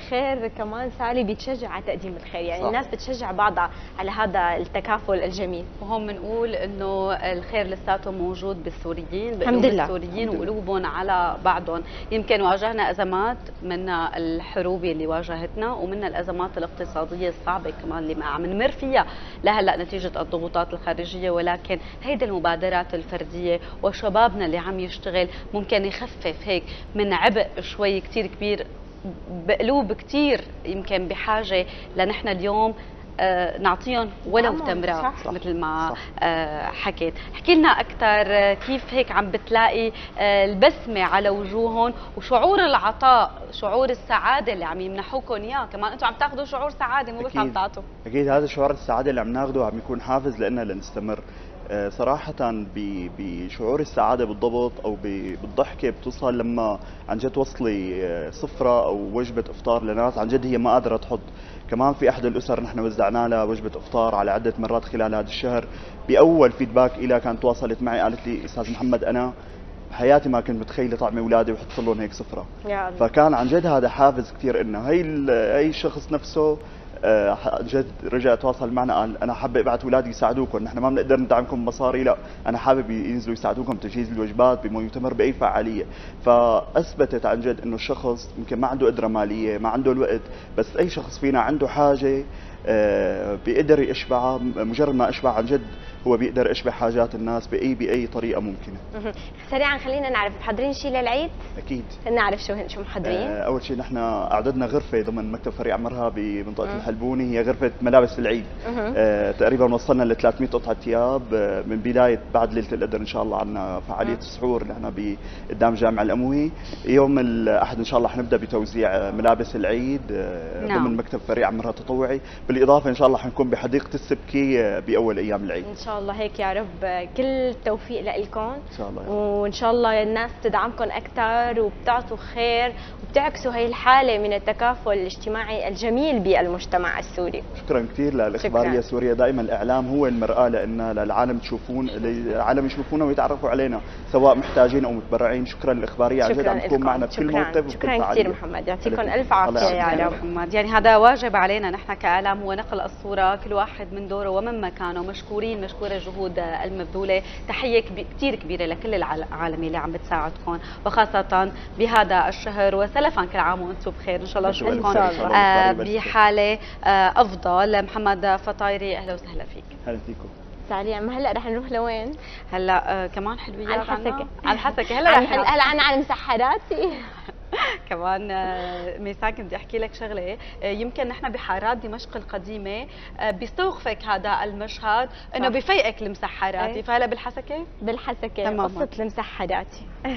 Speaker 5: خير كمان سالي بيتشجع على تقديم الخير. يعني صح. الناس بتشجع بعضها على هذا التكافل الجميل.
Speaker 4: وهون بنقول إنه الخير لساته موجود بالسوريين الحمد لله. السوريين وقلوبهم على بعضهم. يمكن واجهنا أزمات من الحروب اللي واجهتنا ومن الأزمات الاقتصادية الصعبة كمان اللي عم نمر فيها. لهلا نتيجة الضغوطات الخارجية ولكن هيدي المبادرات الفردية وشبابنا اللي عم يشتغل ممكن يخفف هيك من عبء شوي كتير كبير بقلوب كتير يمكن بحاجة لنحن اليوم نعطيهم ولو تمرة مثل ما صح. آه، حكيت. احكي لنا أكثر آه، كيف هيك عم بتلاقي البسمة على وجوههم وشعور العطاء شعور السعادة اللي عم يمنحوكم إياه. كمان أنتم عم تاخذوا شعور سعادة مو بس عم تعطوا.
Speaker 13: أكيد هذا شعور السعادة اللي عم ناخذه عم يكون حافز لنا لنستمر. صراحة بشعور السعادة بالضبط أو بالضحكة بتوصل لما عن جد توصلي سفرة أو وجبة إفطار لناس عن جد هي ما قادرة تحط. كمان في أحد الأسر نحن وزعنا لها وجبة إفطار على عدة مرات خلال هذا الشهر بأول فيدباك لها كانت تواصلت معي قالت لي أستاذ محمد أنا بحياتي ما كنت متخيل طعمي أولادي وحط لهم هيك
Speaker 5: سفرة الله.
Speaker 13: فكان عن جد هذا حافز كثير إنه هي هي الشخص نفسه جد رجع تواصل معنا. قال أنا حابب أبعث اولادي يساعدوكم. نحن ما بنقدر ندعمكم مصاري لا. أنا حابب ينزلوا يساعدوكم بتجهيز الوجبات بمؤتمر بأي فعالية. فأثبتت عن جد إنه الشخص يمكن ما عنده قدرة مالية ما عنده الوقت بس أي شخص فينا عنده حاجة آه، بيقدر يشبعها مجرد ما أشبع عن جد هو بيقدر يشبع حاجات الناس باي بأي طريقة ممكنة.
Speaker 5: سريعا خلينا نعرف محضرين شيء للعيد؟
Speaker 13: أكيد.
Speaker 5: نعرف شو شو محضرين.
Speaker 13: آه، أول شيء نحن أعددنا غرفة ضمن مكتب فريق عمرها بمنطقة الحلبوني هي غرفة ملابس العيد. آه تقريبا وصلنا ل 300 قطعة ثياب. آه من بداية بعد ليلة القدر إن شاء الله عندنا فعالية السحور نحن قدام جامع الأموي. يوم الأحد إن شاء الله حنبدأ بتوزيع ملابس العيد آه نعم. ضمن مكتب فريق عمرها التطوعي بالإضافة إن شاء الله حنكون بحديقة السبكي آه، بأول أيام العيد.
Speaker 5: إن شاء الله هيك يا رب كل التوفيق لكم
Speaker 13: إن شاء الله
Speaker 5: وإن شاء الله الناس تدعمكم أكثر وبتعطوا خير وبتعكسوا هي الحالة من التكافل الاجتماعي الجميل بالمجتمع السوري.
Speaker 13: شكرا كثير للاخباريه سوريا. دائما الإعلام هو المرآة لنا للعالم تشوفون العالم يشوفونا ويتعرفوا علينا سواء محتاجين أو متبرعين. شكرا للاخباريه عن جد عم تكون معنا بكل موقف
Speaker 5: شكرا كثير محمد. يعطيكم ألف عافية يا رب.
Speaker 4: محمد. يعني هذا واجب علينا نحن كإعلام هو نقل الصورة كل واحد من دوره ومن مكانه مشكورين. مشكوره الجهود المبذولة. تحية كثير كبيرة لكل العالم اللي عم بتساعدكم وخاصة بهذا الشهر. وسلفا كل عام وأنتم بخير. إن شاء الله نشوفكم آه بحالة آه أفضل. محمد فطايري أهلا وسهلا فيك.
Speaker 13: أهلا فيكم.
Speaker 5: سالي ما هلأ رح نروح لوين؟
Speaker 4: هلأ آه كمان حلويات
Speaker 5: على الحسكة.
Speaker 4: على الحسكة. هلأ رح
Speaker 5: هلا أنا على مسحراتي.
Speaker 4: كمان ميساك بدي أحكي لك شغلة. يمكن نحن بحارات دمشق القديمة بيستوقفك هذا المشهد إنه بفيقك المسحراتي.
Speaker 5: إيه.
Speaker 4: فهلا بالحسكة؟
Speaker 5: بالحسكة قصة المسحراتي.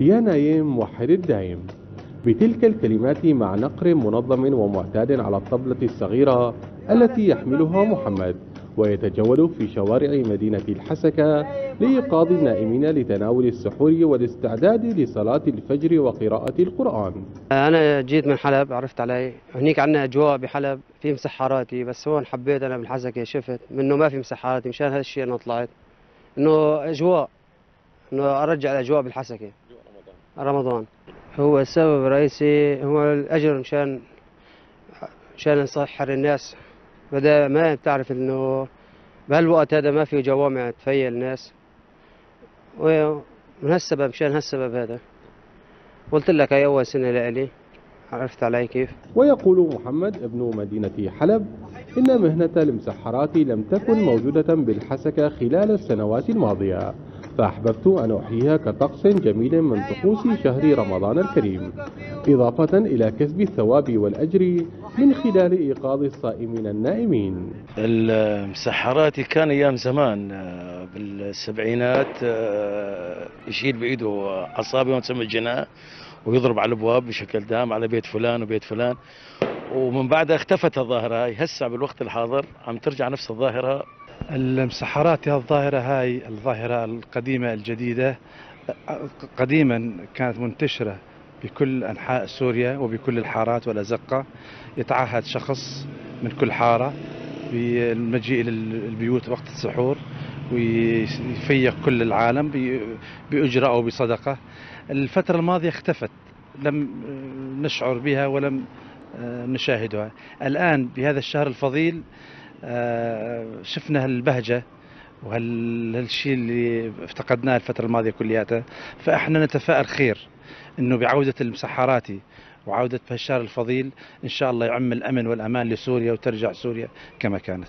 Speaker 14: يا نايم وحد الدايم. بتلك الكلمات مع نقر منظم ومعتاد على الطبلة الصغيرة التي يحملها محمد. ويتجول في شوارع مدينة الحسكة لإيقاظ النائمين لتناول السحور والاستعداد لصلاة الفجر وقراءة القرآن.
Speaker 15: أنا جيت من حلب عرفت علي. هنيك عندنا أجواء بحلب في مسحراتي بس هون حبيت أنا بالحسكة شفت منه ما في مسحراتي مشان هذا الشيء أنا طلعت. إنه أجواء إنه أرجع الأجواء بالحسكة. رمضان. هو السبب الرئيسي هو الأجر مشان مشان نسحر الناس. بدا ما بتعرف إنه بهالوقت هذا ما في جوامع تفيل الناس. ومن هالسبب مشان هالسبب هذا؟ قلت لك هي أول سنة لإلي. عرفت علي كيف؟
Speaker 14: ويقول محمد ابن مدينة حلب إن مهنة المسحرات لم تكن موجودة بالحسكة خلال السنوات الماضية. فأحببت أن أحييها كطقس جميل من طقوس شهر رمضان الكريم. إضافة إلى كسب الثواب والأجر من خلال إيقاظ الصائمين النائمين.
Speaker 16: المسحرات كان أيام زمان بالسبعينات يشيل بإيده عصابة ونسمى الجناء ويضرب على الأبواب بشكل دام على بيت فلان وبيت فلان. ومن بعدها اختفت الظاهرة هسه بالوقت الحاضر عم ترجع نفس الظاهرة.
Speaker 17: المسحرات هذه الظاهرة هاي الظاهرة القديمة الجديدة قديما كانت منتشرة بكل أنحاء سوريا وبكل الحارات والأزقة. يتعهد شخص من كل حارة بالمجيء إلى البيوت وقت السحور ويفيق كل العالم بأجرة أو بصدقة. الفترة الماضية اختفت لم نشعر بها ولم نشاهدها. الآن بهذا الشهر الفضيل شفنا البهجة وهالشيء اللي افتقدناه الفترة الماضية كلياتها فإحنا نتفائل خير إنه بعودة المسحراتي وعودة بهالشهر الفضيل إن شاء الله يعم الأمن والأمان لسوريا وترجع سوريا كما كانت.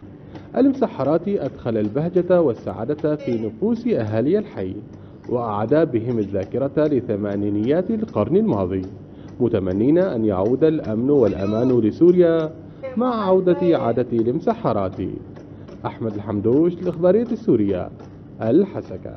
Speaker 14: المسحراتي أدخل البهجة والسعادة في نفوس أهالي الحي وأعاد بهم الذاكرة لثمانينيات القرن الماضي متمنين أن يعود الأمن والأمان لسوريا مع عودة عادة المسحرات أحمد الحمدوش الإخبارية السورية الحسكة.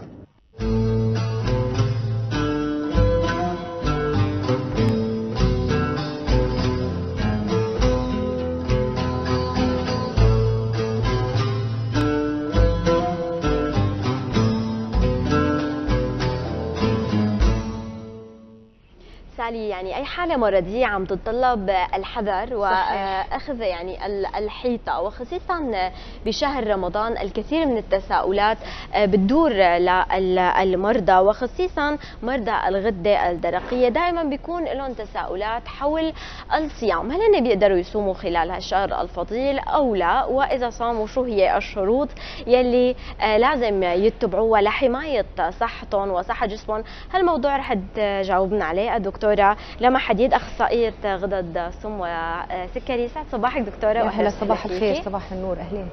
Speaker 5: يعني أي حالة مرضية عم تتطلب الحذر واخذ يعني الحيطة. وخصيصا بشهر رمضان الكثير من التساؤلات بتدور للمرضى وخصيصا مرضى الغدة الدرقية دائما بيكون لهم تساؤلات حول الصيام. هل هن بيقدروا يصوموا خلال هالشهر الفضيل أو لا؟ وإذا صاموا شو هي الشروط يلي لازم يتبعوها لحمايه صحتهم وصحة جسمهم؟ هالموضوع رح تجاوبنا عليه الدكتورة لما حديد أخصائية غدد سم وسكري سعد صباحك دكتورة
Speaker 18: وأهلا صباح الخير صباح النور. أهلين.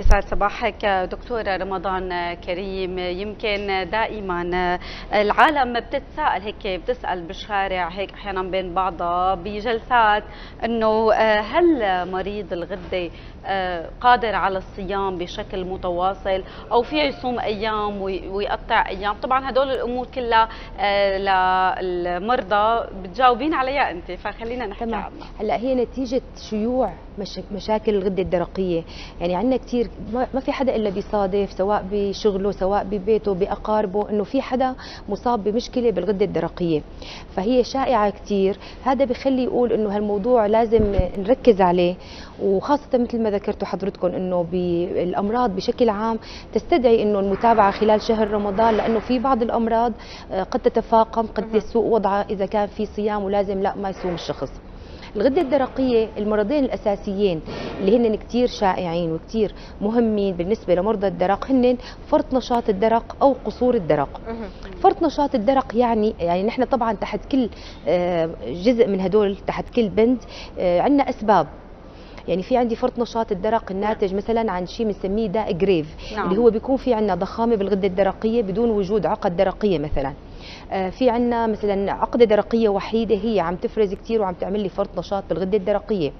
Speaker 4: يسعد صباحك دكتورة رمضان كريم. يمكن دائما العالم بتتساءل هيك بتسأل بالشارع هيك أحيانا بين بعضها بجلسات إنه هل مريض الغدة قادر على الصيام بشكل متواصل أو في يصوم أيام ويقطع أيام. طبعا هدول الأمور كلها للمرضى بتجاوبين عليها أنت فخلينا نحكي عنها.
Speaker 18: هلأ هي نتيجة شيوع مشاكل الغدة الدرقية. يعني عندنا كثير ما في حدا إلا بيصادف سواء بشغله سواء ببيته بأقاربه إنه في حدا مصاب بمشكلة بالغدة الدرقية. فهي شائعة كثير هذا بخلي يقول إنه هالموضوع لازم نركز عليه. وخاصة مثل ما ذكرتوا حضرتكم إنه بالامراض بشكل عام تستدعي إنه المتابعة خلال شهر رمضان لأنه في بعض الأمراض قد تتفاقم قد يسوء وضعها إذا كان في صيام ولازم لا ما يصوم الشخص. الغدة الدرقية المرضين الأساسيين اللي هن كثير شائعين وكثير مهمين بالنسبة لمرضى الدرق هن فرط نشاط الدرق أو قصور الدرق. فرط نشاط الدرق يعني يعني نحن طبعا تحت كل جزء من هدول تحت كل بند عندنا أسباب. يعني في عندي فرط نشاط الدرق الناتج مثلا عن شيء بنسميه داء جريف نعم. اللي هو بيكون في عندنا ضخامة بالغدة الدرقية بدون وجود عقد درقية مثلا. في عندنا مثلا عقدة درقية وحيدة هي عم تفرز كثير وعم تعمل لي فرط نشاط بالغدة الدرقية.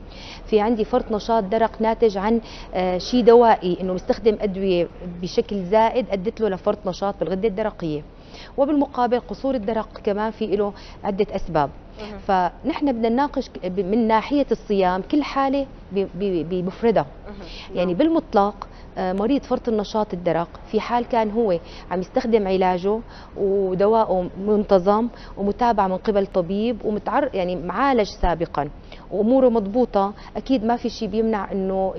Speaker 18: في عندي فرط نشاط درق ناتج عن شيء دوائي إنه مستخدم أدوية بشكل زائد ادت له لفرط نشاط بالغدة الدرقية. وبالمقابل قصور الدرق كمان في له عدة أسباب. فنحن بدنا نناقش من ناحية الصيام كل حالة بمفردها. يعني بالمطلق مريض فرط النشاط الدرق. في حال كان هو عم يستخدم علاجه ودوائه منتظم ومتابع من قبل طبيب ومتعر يعني معالج سابقا. وأموره مضبوطة. أكيد ما في شيء بيمنع إنه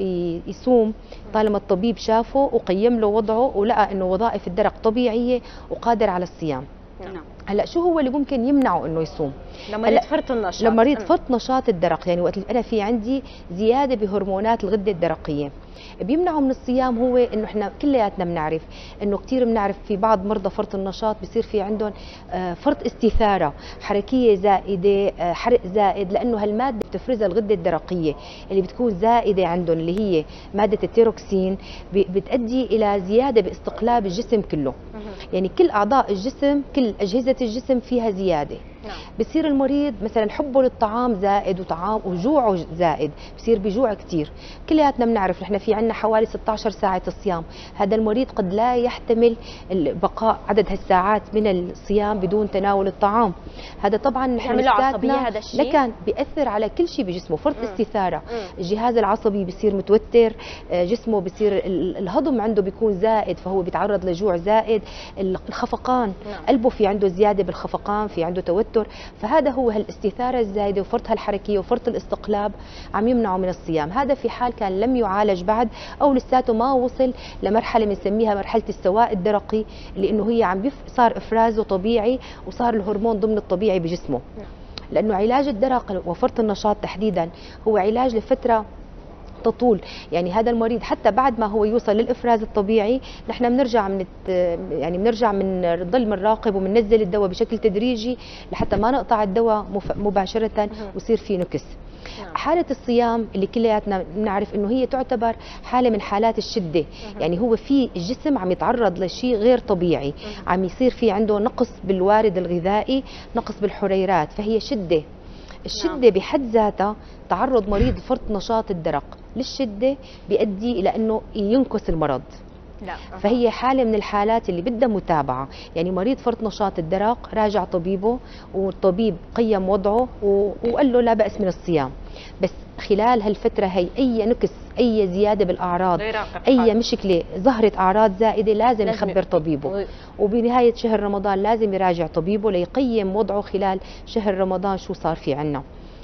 Speaker 18: يصوم. طالما الطبيب شافه وقيم له وضعه ولقى إنه وظائف الدرق طبيعية وقادر على الصيام. نعم. هلأ شو هو اللي ممكن يمنعه إنه يصوم؟
Speaker 5: لمريض فرط النشاط.
Speaker 18: لمريض فرط نشاط الدرق. يعني وقت أنا في عندي زيادة بهرمونات الغدة الدرقية. بيمنعه من الصيام هو إنه إحنا كلياتنا بنعرف إنه كثير بنعرف في بعض مرضى فرط النشاط بصير في عندهم فرط استثارة حركية زائدة حرق زائد لأنه هالمادة بتفرزها الغدة الدرقية اللي بتكون زائدة عندهم اللي هي مادة التيروكسين بتؤدي إلى زيادة باستقلاب الجسم كله. يعني كل أعضاء الجسم كل أجهزة الجسم فيها زيادة. نعم. بصير المريض مثلا حبه للطعام زائد وطعام وجوعه زائد بصير بجوع كثير كلياتنا بنعرف نحن في عندنا حوالي 16 ساعة الصيام. هذا المريض قد لا يحتمل بقاء عدد هالساعات من الصيام بدون تناول الطعام. هذا طبعا
Speaker 5: نحن الشيء؟
Speaker 18: لكن بيأثر على كل شيء بجسمه. فرط استثارة. الجهاز العصبي بصير متوتر جسمه بصير الهضم عنده بيكون زائد فهو بيتعرض لجوع زائد. الخفقان. نعم. قلبه في عنده زيادة بالخفقان في عنده توتر. فهذا هو هالاستثارة الزايدة وفرطها الحركية وفرط الاستقلاب عم يمنعه من الصيام. هذا في حال كان لم يعالج بعد أو لساته ما وصل لمرحلة بنسميها مرحلة السواء الدرقي لأنه هي عم صار افرازه طبيعي وصار الهرمون ضمن الطبيعي بجسمه. لأنه علاج الدرق وفرط النشاط تحديدا هو علاج لفترة تطول. يعني هذا المريض حتى بعد ما هو يوصل للإفراز الطبيعي نحن بنرجع من يعني بنرجع من نضل بنراقب وبننزل الدواء بشكل تدريجي لحتى ما نقطع الدواء مباشرة ويصير في نكس. حالة الصيام اللي كلياتنا بنعرف إنه هي تعتبر حالة من حالات الشدة. يعني هو في الجسم عم يتعرض لشيء غير طبيعي. عم يصير في عنده نقص بالوارد الغذائي نقص بالحريرات فهي شدة. الشدة بحد ذاتها تعرض مريض فرط نشاط الدرق. للشدة بيؤدي إلى أنه ينكس المرض.
Speaker 5: لا.
Speaker 18: فهي حالة من الحالات اللي بدها متابعة. يعني مريض فرط نشاط الدرق راجع طبيبه والطبيب قيم وضعه وقال له لا بأس من الصيام. بس خلال هالفترة هي أي نقص أي زيادة بالأعراض أي مشكلة ظهرت أعراض زائدة لازم يخبر طبيبه. وبنهاية شهر رمضان لازم يراجع طبيبه ليقيم وضعه خلال شهر رمضان شو صار في عنا.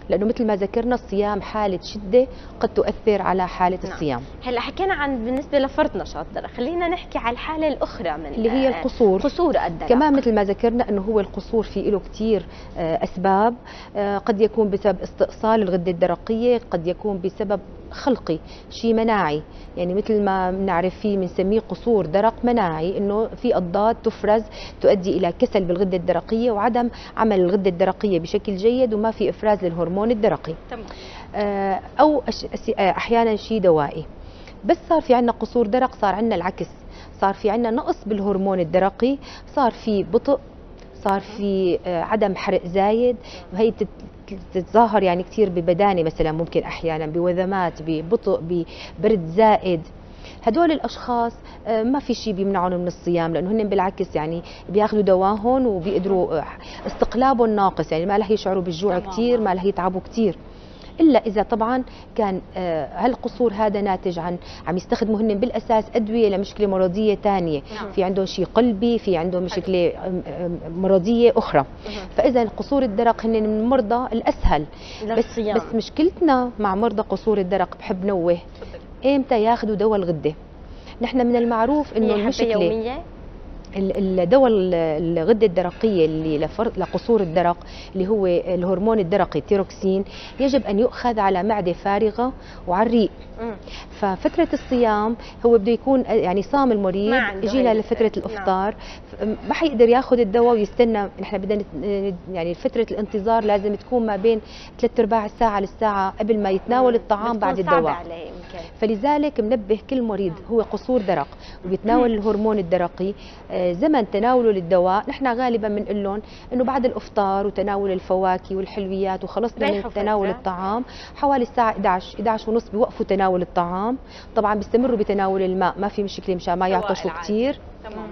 Speaker 18: لأنه مثل ما ذكرنا الصيام حالة شدة قد تؤثر على حالة نعم. الصيام.
Speaker 5: هلأ حكينا عن بالنسبة لفرط نشاط الدرق خلينا نحكي على الحالة الأخرى من
Speaker 18: اللي هي القصور.
Speaker 5: قصور الدرق
Speaker 18: كمان مثل ما ذكرنا إنه هو القصور في له كثير آه، أسباب. آه، قد يكون بسبب استئصال الغدة الدرقية قد يكون بسبب خلقي شيء مناعي. يعني مثل ما بنعرف فيه بنسميه قصور درق مناعي إنه في أضداد تفرز تؤدي إلى كسل بالغدة الدرقية وعدم عمل الغدة الدرقية بشكل جيد وما في إفراز للهرمون الدرقي. تمام. آه، أو آه، أحيانا شيء دوائي. بس صار في عندنا قصور درق صار عندنا العكس. صار في عندنا نقص بالهرمون الدرقي صار في بطء صار في آه، عدم حرق زايد. وهي تتظاهر يعني كثير ببدانه مثلا ممكن أحيانا بوذمات ببطء ببرد زائد. هدول الأشخاص آه، ما في شيء بيمنعهم من الصيام لأنه هن بالعكس يعني بيأخذوا دواهم وبيقدروا آه، استقلابهم ناقص يعني ما رح يشعروا بالجوع كثير ما رح يتعبوا كثير إلا إذا طبعا كان هالقصور آه، هذا ناتج عن عم يستخدموا هن بالأساس أدوية لمشكلة مرضية ثانية نعم. في عندهم شيء قلبي في عندهم مشكلة مرضية أخرى. فإذا قصور الدرق هن من المرضى الأسهل. بس بس مشكلتنا مع مرضى قصور الدرق بحب نوه. إمتى ياخذوا دواء الغدة؟ نحن من المعروف إنه المشكلة يومية؟ الدواء الغدة الدرقية اللي لقصور الدرق اللي هو الهرمون الدرقي التيروكسين يجب أن يؤخذ على معدة فارغة وعلى الريق ففترة الصيام هو بده يكون يعني صام المريض يجينا لفترة نعم. الإفطار ما حيقدر ياخذ الدواء ويستنى. نحن بدنا يعني فترة الانتظار لازم تكون ما بين ثلاث أرباع الساعة للساعة قبل ما يتناول الطعام بعد الدواء. فلذلك منبه كل مريض هو قصور درق. وبيتناول الهرمون الدرقي آه، زمن تناوله للدواء. نحن غالبا بنقول لهم إنه بعد الإفطار وتناول الفواكه والحلويات وخلصنا من تناول الطعام. حوالي الساعة 11 11 ونص بيوقفوا تناول الطعام. طبعا بيستمروا بتناول الماء ما في مشكلة مشان ما يعطشوا كثير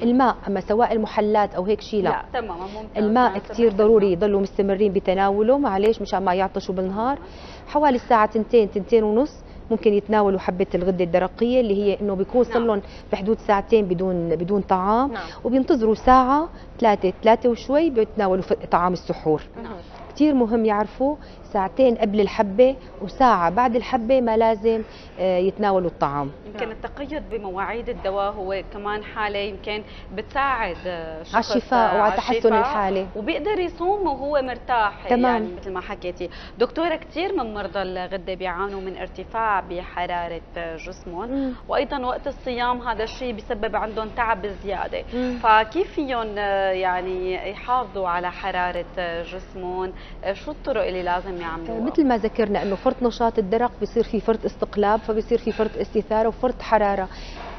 Speaker 18: الماء أما سواء المحلات أو هيك شيء لا, لا تمام الماء كثير ضروري يضلوا مستمرين بتناوله معلش مشان ما يعطشوا بالنهار. حوالي الساعة 2 2 ونص. ممكن يتناولوا حبة الغدة الدرقية اللي هي إنه بيكون صار لهم بحدود ساعتين بدون بدون طعام نعم. وبينتظروا ساعة ثلاثة ثلاثة وشوي بيتناولوا طعام السحور نعم. كثير مهم يعرفوا ساعتين قبل الحبة وساعة بعد الحبة ما لازم آه، يتناولوا الطعام.
Speaker 4: يمكن التقيد بمواعيد الدواء هو كمان حالة يمكن بتساعد
Speaker 18: آه، على الشفاء وعلى تحسن الحالة.
Speaker 4: وبيقدر يصوم وهو مرتاح تمام. يعني مثل ما حكيتي. دكتورة كثير من مرضى الغدة بيعانوا من ارتفاع بحرارة جسمهم. وأيضا وقت الصيام هذا الشيء بيسبب عندهم تعب زيادة. فكيف فيهم آه، يعني يحافظوا على حرارة جسمهم؟ شو الطرق اللي لازم يعملوها
Speaker 18: مثل ما ذكرنا إنه فرط نشاط الدرق بصير في فرط استقلاب فبصير في فرط استثاره وفرط حرارة.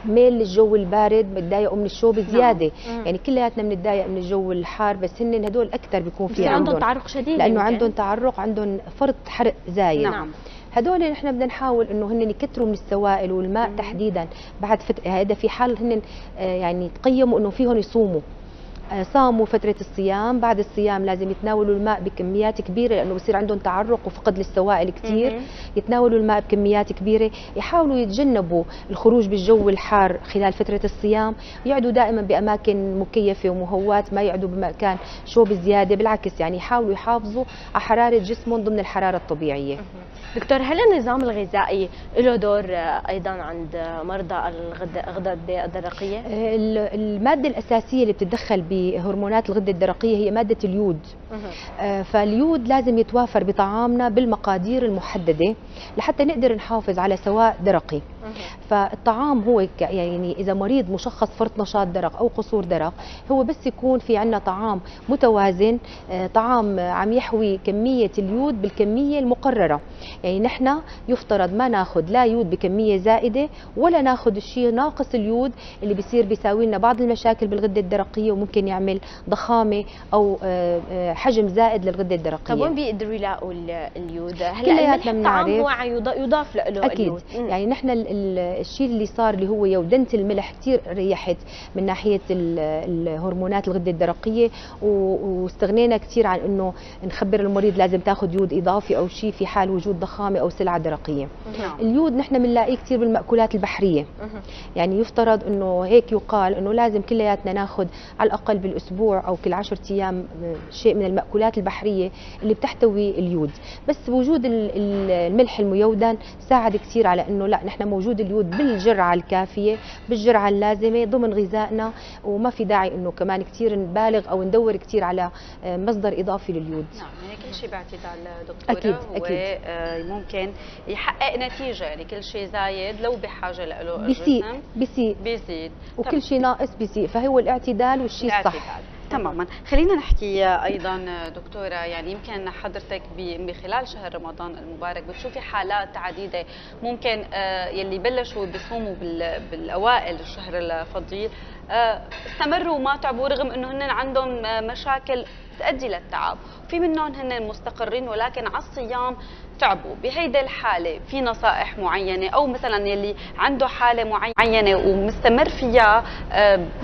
Speaker 18: ميل للجو البارد بتضايقوا من الشو بزياده نعم. يعني كلياتنا بنتضايق من الجو الحار بس هن هدول أكثر بيكون في
Speaker 5: عندهم, عندهم. تعرق شديد
Speaker 18: لأنه عندهم تعرق عندهم فرط حرق زايد. نعم. هدول نحن بدنا نحاول إنه هن يكثروا من السوائل والماء مم. تحديدا. بعد فترة هذا في حال هن آه، يعني تقيموا إنه فيهم يصوموا. آه، صاموا فترة الصيام. بعد الصيام لازم يتناولوا الماء بكميات كبيرة لأنه بصير عندهم تعرق وفقد للسوائل كثير يتناولوا الماء بكميات كبيرة. يحاولوا يتجنبوا الخروج بالجو الحار خلال فترة الصيام. يقعدوا دائما بأماكن مكيفة ومهواة ما يقعدوا بمكان شو بزيادة. بالعكس يعني يحاولوا يحافظوا على حرارة جسمهم ضمن الحرارة الطبيعية.
Speaker 5: دكتور هل النظام الغذائي له دور آه، أيضا عند مرضى الغدة الدرقية؟
Speaker 18: آه، المادة الأساسية اللي بتتدخل بهرمونات الغدة الدرقية هي مادة اليود. آه، فاليود لازم يتوافر بطعامنا بالمقادير المحددة لحتى نقدر نحافظ على سواء درقي. فالطعام هو يعني إذا مريض مشخص فرط نشاط درق أو قصور درق هو بس يكون في عندنا طعام متوازن آه، طعام عم يحوي كمية اليود بالكمية المقررة. يعني نحن يفترض ما ناخذ لا يود بكمية زائدة ولا ناخذ الشيء ناقص اليود اللي بيصير بيساوي لنا بعض المشاكل بالغدة الدرقية وممكن يعمل ضخامة أو حجم زائد للغدة الدرقية.
Speaker 5: طب وين بيقدروا يلاقوا اليود؟
Speaker 18: هلا الملح بنعرف.
Speaker 5: يضاف له
Speaker 18: أكيد. اليود. يعني نحن الشيء اللي صار اللي هو يودنه الملح كثير ريحت من ناحية الهرمونات الغدة الدرقية واستغنينا كثير عن إنه نخبر المريض لازم تاخذ يود إضافي أو شيء في حال وجود ضخامة أو سلعة درقية. نعم. اليود نحن بنلاقيه كثير بالمأكولات البحرية. يعني يفترض إنه هيك يقال إنه لازم كلياتنا ناخذ على الأقل بالاسبوع أو كل 10 أيام شيء من المأكولات البحرية اللي بتحتوي اليود. بس وجود الملح الميودن ساعد كثير على إنه لا نحن موجود اليود بالجرعة الكافية بالجرعة اللازمة ضمن غذائنا وما في داعي إنه كمان كثير نبالغ أو ندور كثير على مصدر إضافي لليود.
Speaker 4: نعم يعني كل شيء باعتدال دكتورة
Speaker 18: أكيد أكيد.
Speaker 4: وممكن يحقق نتيجة. يعني كل شيء زايد لو بحاجة له
Speaker 18: بيسيء بيسيء.
Speaker 4: بيزيد.
Speaker 18: وكل شيء ناقص بيسيء. فهو الاعتدال والشيء الصح
Speaker 4: تماما. خلينا نحكي أيضا دكتورة يعني يمكن حضرتك بخلال شهر رمضان المبارك بتشوفي حالات عديدة ممكن يلي بلشوا بيصوموا بالأوائل الشهر الفضيل استمروا وما تعبوا رغم إنه هن عندهم مشاكل تؤدي للتعب. في منهم هن مستقرين ولكن على الصيام تعبوا بهيدي الحالة في نصائح معينة أو مثلا يلي عنده حالة معينة ومستمر فيها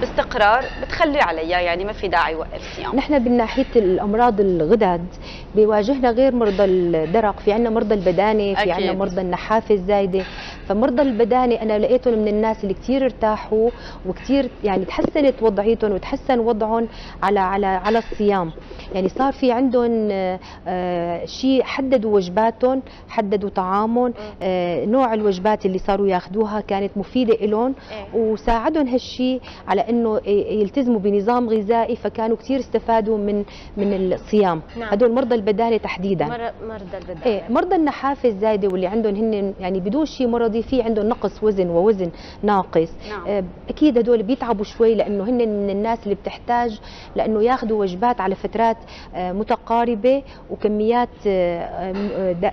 Speaker 4: باستقرار بتخلي عليها يعني ما في داعي يوقف صيام
Speaker 18: نحن من ناحية الأمراض الغدد بيواجهنا غير مرضى الدرق في عنا مرضى البدانة في عنا مرضى النحافة الزايدة. فمرضى البدانة أنا لقيتهم من الناس اللي كثير ارتاحوا وكثير يعني تحسنت وضعيتهم وتحسن وضعهم على على على الصيام. يعني صار في عندهم شيء حددوا وجباتهم حددوا طعامهم نوع الوجبات اللي صاروا ياخذوها كانت مفيدة لهم إيه. وساعدهم هالشيء على إنه يلتزموا بنظام غذائي فكانوا كثير استفادوا من من الصيام نعم. هدول مرضى البدانه تحديدا
Speaker 5: مرضى البدانه
Speaker 18: إيه مرضى النحافه الزايدة واللي عندهم هن يعني بدون شيء مرضي في عندهم نقص وزن ووزن ناقص نعم. أكيد هدول بيتعبوا شوي لأنه هن من الناس اللي بتحتاج لأنه ياخذوا وجبات على فترات متقاربة وكميات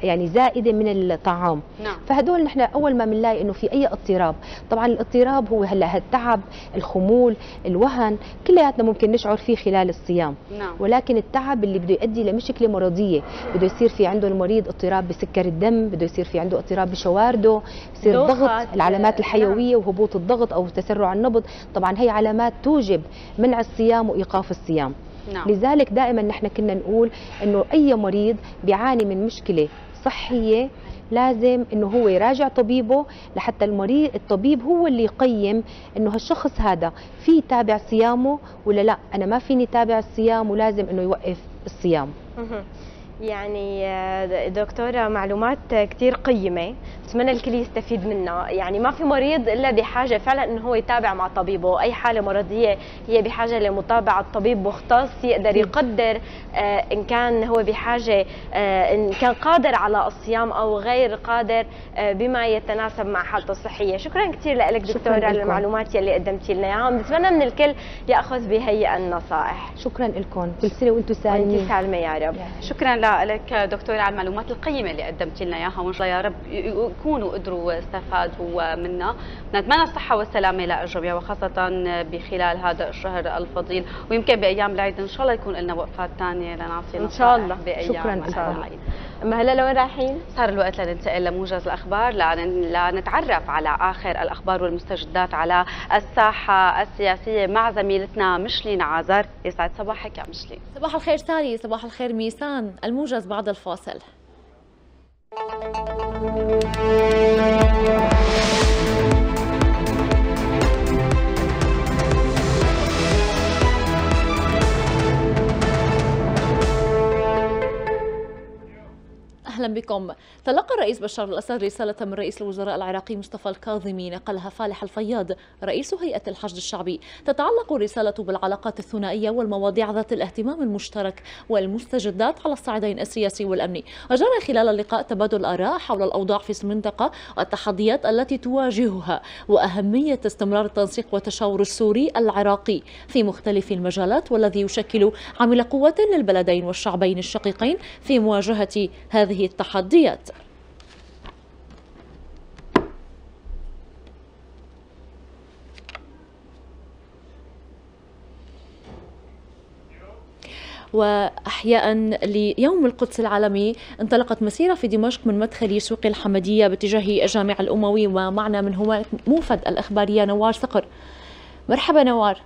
Speaker 18: يعني زائدة من الطعام نعم. فهدول نحن أول ما بنلاقي إنه في أي اضطراب طبعا الاضطراب هو هلأ التعب الخمول الوهن كلياتنا ممكن نشعر فيه خلال الصيام نعم. ولكن التعب اللي بده يؤدي لمشكلة مرضية بده يصير في عنده المريض اضطراب بسكر الدم بده يصير في عنده اضطراب بشوارده يصير ضغط العلامات الحيوية نعم. وهبوط الضغط أو تسرع النبض طبعا هي علامات توجب منع الصيام وإيقاف الصيام نعم. لذلك دائما نحن كنا نقول إنه أي مريض بيعاني من مشكلة صحيه لازم إنه هو يراجع طبيبه لحتى المريض الطبيب هو اللي يقيم إنه هالشخص هذا في يتابع صيامه ولا لا. أنا ما فيني تابع الصيام ولازم إنه يوقف الصيام.
Speaker 5: يعني دكتورة معلومات كثير قيمة. بتمنى الكل يستفيد منها. يعني ما في مريض إلا بحاجة فعلا أنه هو يتابع مع طبيبه. أي حالة مرضية هي بحاجة لمتابعة طبيب مختص يقدر يقدر إن كان هو بحاجة إن كان قادر على الصيام أو غير قادر بما يتناسب مع حالته الصحية. شكرا كثير لك دكتورة على المعلومات يلي قدمتي لنا إياها. بنتمنى من الكل يأخذ بهي النصائح.
Speaker 18: شكرا لكم. كل سنة وأنتم سالمين.
Speaker 5: وأنتم سالمة يا رب.
Speaker 4: شكرا لك دكتورة على المعلومات القيمة اللي قدمتي لنا إياها. وإن شاء الله يا رب يكونوا قدروا استفادوا منا. نتمنى الصحة والسلامة للجميع وخاصة بخلال هذا الشهر الفضيل. ويمكن بأيام العيد إن شاء الله يكون لنا وقفات ثانية لنعطي
Speaker 5: إن شاء الله.
Speaker 4: بأيام
Speaker 18: شكرا إن شاء الله.
Speaker 5: أما هلا لوين رايحين؟
Speaker 4: صار الوقت لننتقل لموجز الأخبار. لنتعرف على آخر الأخبار والمستجدات على الساحة السياسية مع زميلتنا مشلين عازر. يسعد صباحك يا مشلين.
Speaker 19: صباح الخير ساري صباح الخير ميسان الموجز بعد الفاصل. Thank you. أهلا بكم. تلقى الرئيس بشار الأسد رسالة من رئيس الوزراء العراقي مصطفى الكاظمي نقلها فالح الفياض رئيس هيئة الحشد الشعبي. تتعلق الرساله بالعلاقات الثنائية والمواضيع ذات الاهتمام المشترك والمستجدات على الصعيدين السياسي والأمني. وجرى خلال اللقاء تبادل آراء حول الأوضاع في المنطقة والتحديات التي تواجهها وأهمية استمرار التنسيق والتشاور السوري العراقي في مختلف المجالات والذي يشكل عامل قوة للبلدين والشعبين الشقيقين في مواجهة هذه التحديات. وأحياء ليوم القدس العالمي انطلقت مسيرة في دمشق من مدخل سوق الحمدية باتجاه الجامع الأموي ومعنا من هناك موفد الإخبارية نوار صقر مرحبا نوار.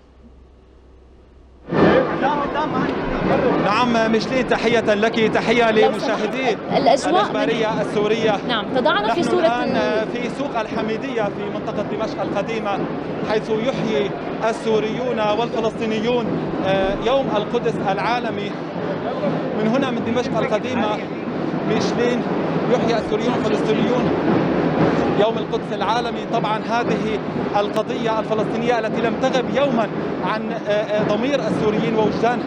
Speaker 20: نعم مشلين تحية لك تحية لمشاهدي
Speaker 19: الأجواء
Speaker 20: الإخبارية السورية.
Speaker 19: نعم تضعنا في صورة
Speaker 20: الآن في سوق الحميدية في منطقة دمشق القديمة حيث يحيي السوريون والفلسطينيون آه، يوم القدس العالمي. من هنا من دمشق القديمة ميشلين يحيي السوريون والفلسطينيون. يوم القدس العالمي. طبعا هذه القضية الفلسطينية التي لم تغب يوما عن آه، آه، ضمير السوريين ووجدان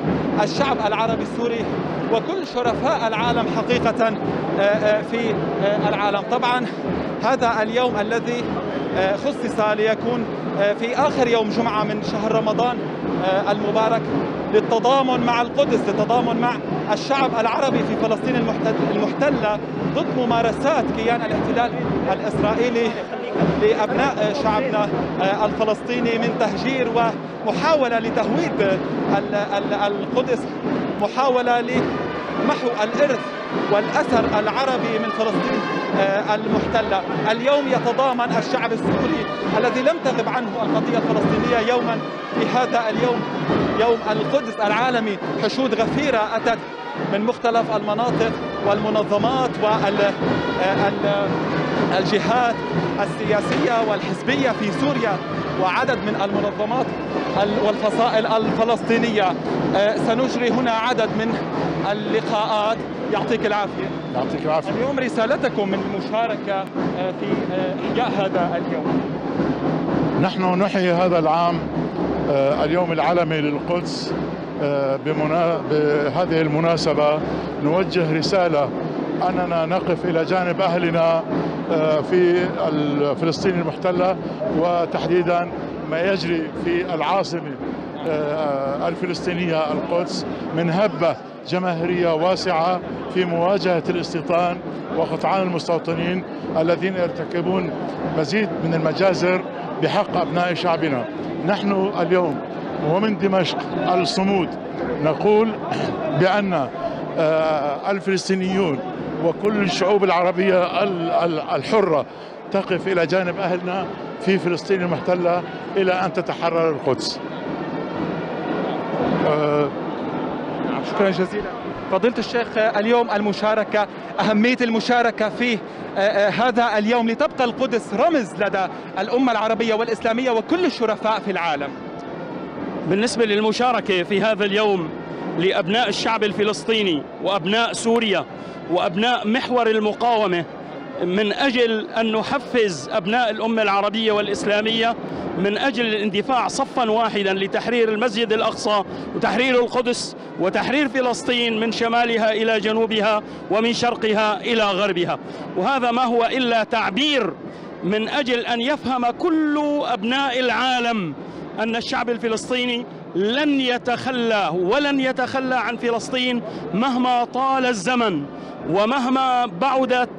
Speaker 20: الشعب العربي السوري وكل شرفاء العالم حقيقة آه، في العالم. طبعا هذا اليوم الذي خصص ليكون في آخر يوم جمعة من شهر رمضان المبارك للتضامن مع القدس للتضامن مع الشعب العربي في فلسطين المحتلة ضد ممارسات كيان الاحتلال الإسرائيلي لأبناء شعبنا الفلسطيني من تهجير ومحاولة لتهويد القدس محاولة لمحو الإرث والأثر العربي من فلسطين المحتلة. اليوم يتضامن الشعب السوري الذي لم تغب عنه القضية الفلسطينية يوما. في هذا اليوم يوم القدس العالمي حشود غفيرة أتت من مختلف المناطق والمنظمات والجهات السياسية والحزبية في سوريا وعدد من المنظمات والفصائل الفلسطينية. آه، سنجري هنا عدد من اللقاءات. يعطيك العافية.
Speaker 21: يعطيك العافية.
Speaker 20: اليوم رسالتكم من المشاركة آه، في آه، إحياء هذا اليوم.
Speaker 21: نحن نحيي هذا العام اليوم العالمي للقدس. بهذه المناسبة نوجه رسالة. أننا نقف إلى جانب أهلنا آه، في فلسطين المحتلة وتحديدا ما يجري في العاصمة آه، الفلسطينية القدس من هبة جماهيرية واسعة في مواجهة الاستيطان وقطعان المستوطنين الذين يرتكبون مزيد من المجازر بحق أبناء شعبنا. نحن اليوم ومن دمشق الصمود. نقول بأن آه، الفلسطينيون وكل الشعوب العربية الحرة تقف إلى جانب أهلنا في فلسطين المحتلة إلى أن تتحرر القدس.
Speaker 20: آه، شكرا جزيلا. فضيلة الشيخ اليوم المشاركة أهمية المشاركة في آه، آه، هذا اليوم لتبقى القدس رمز لدى الأمة العربية والإسلامية وكل الشرفاء في العالم.
Speaker 22: بالنسبة للمشاركة في هذا اليوم لأبناء الشعب الفلسطيني وأبناء سوريا وأبناء محور المقاومة من أجل أن نحفز أبناء الأمة العربية والإسلامية من أجل الاندفاع صفا واحدا لتحرير المسجد الأقصى وتحرير القدس وتحرير فلسطين من شمالها إلى جنوبها ومن شرقها إلى غربها. وهذا ما هو إلا تعبير من أجل أن يفهم كل أبناء العالم أن الشعب الفلسطيني لن يتخلى ولن يتخلى عن فلسطين مهما طال الزمن ومهما بعدت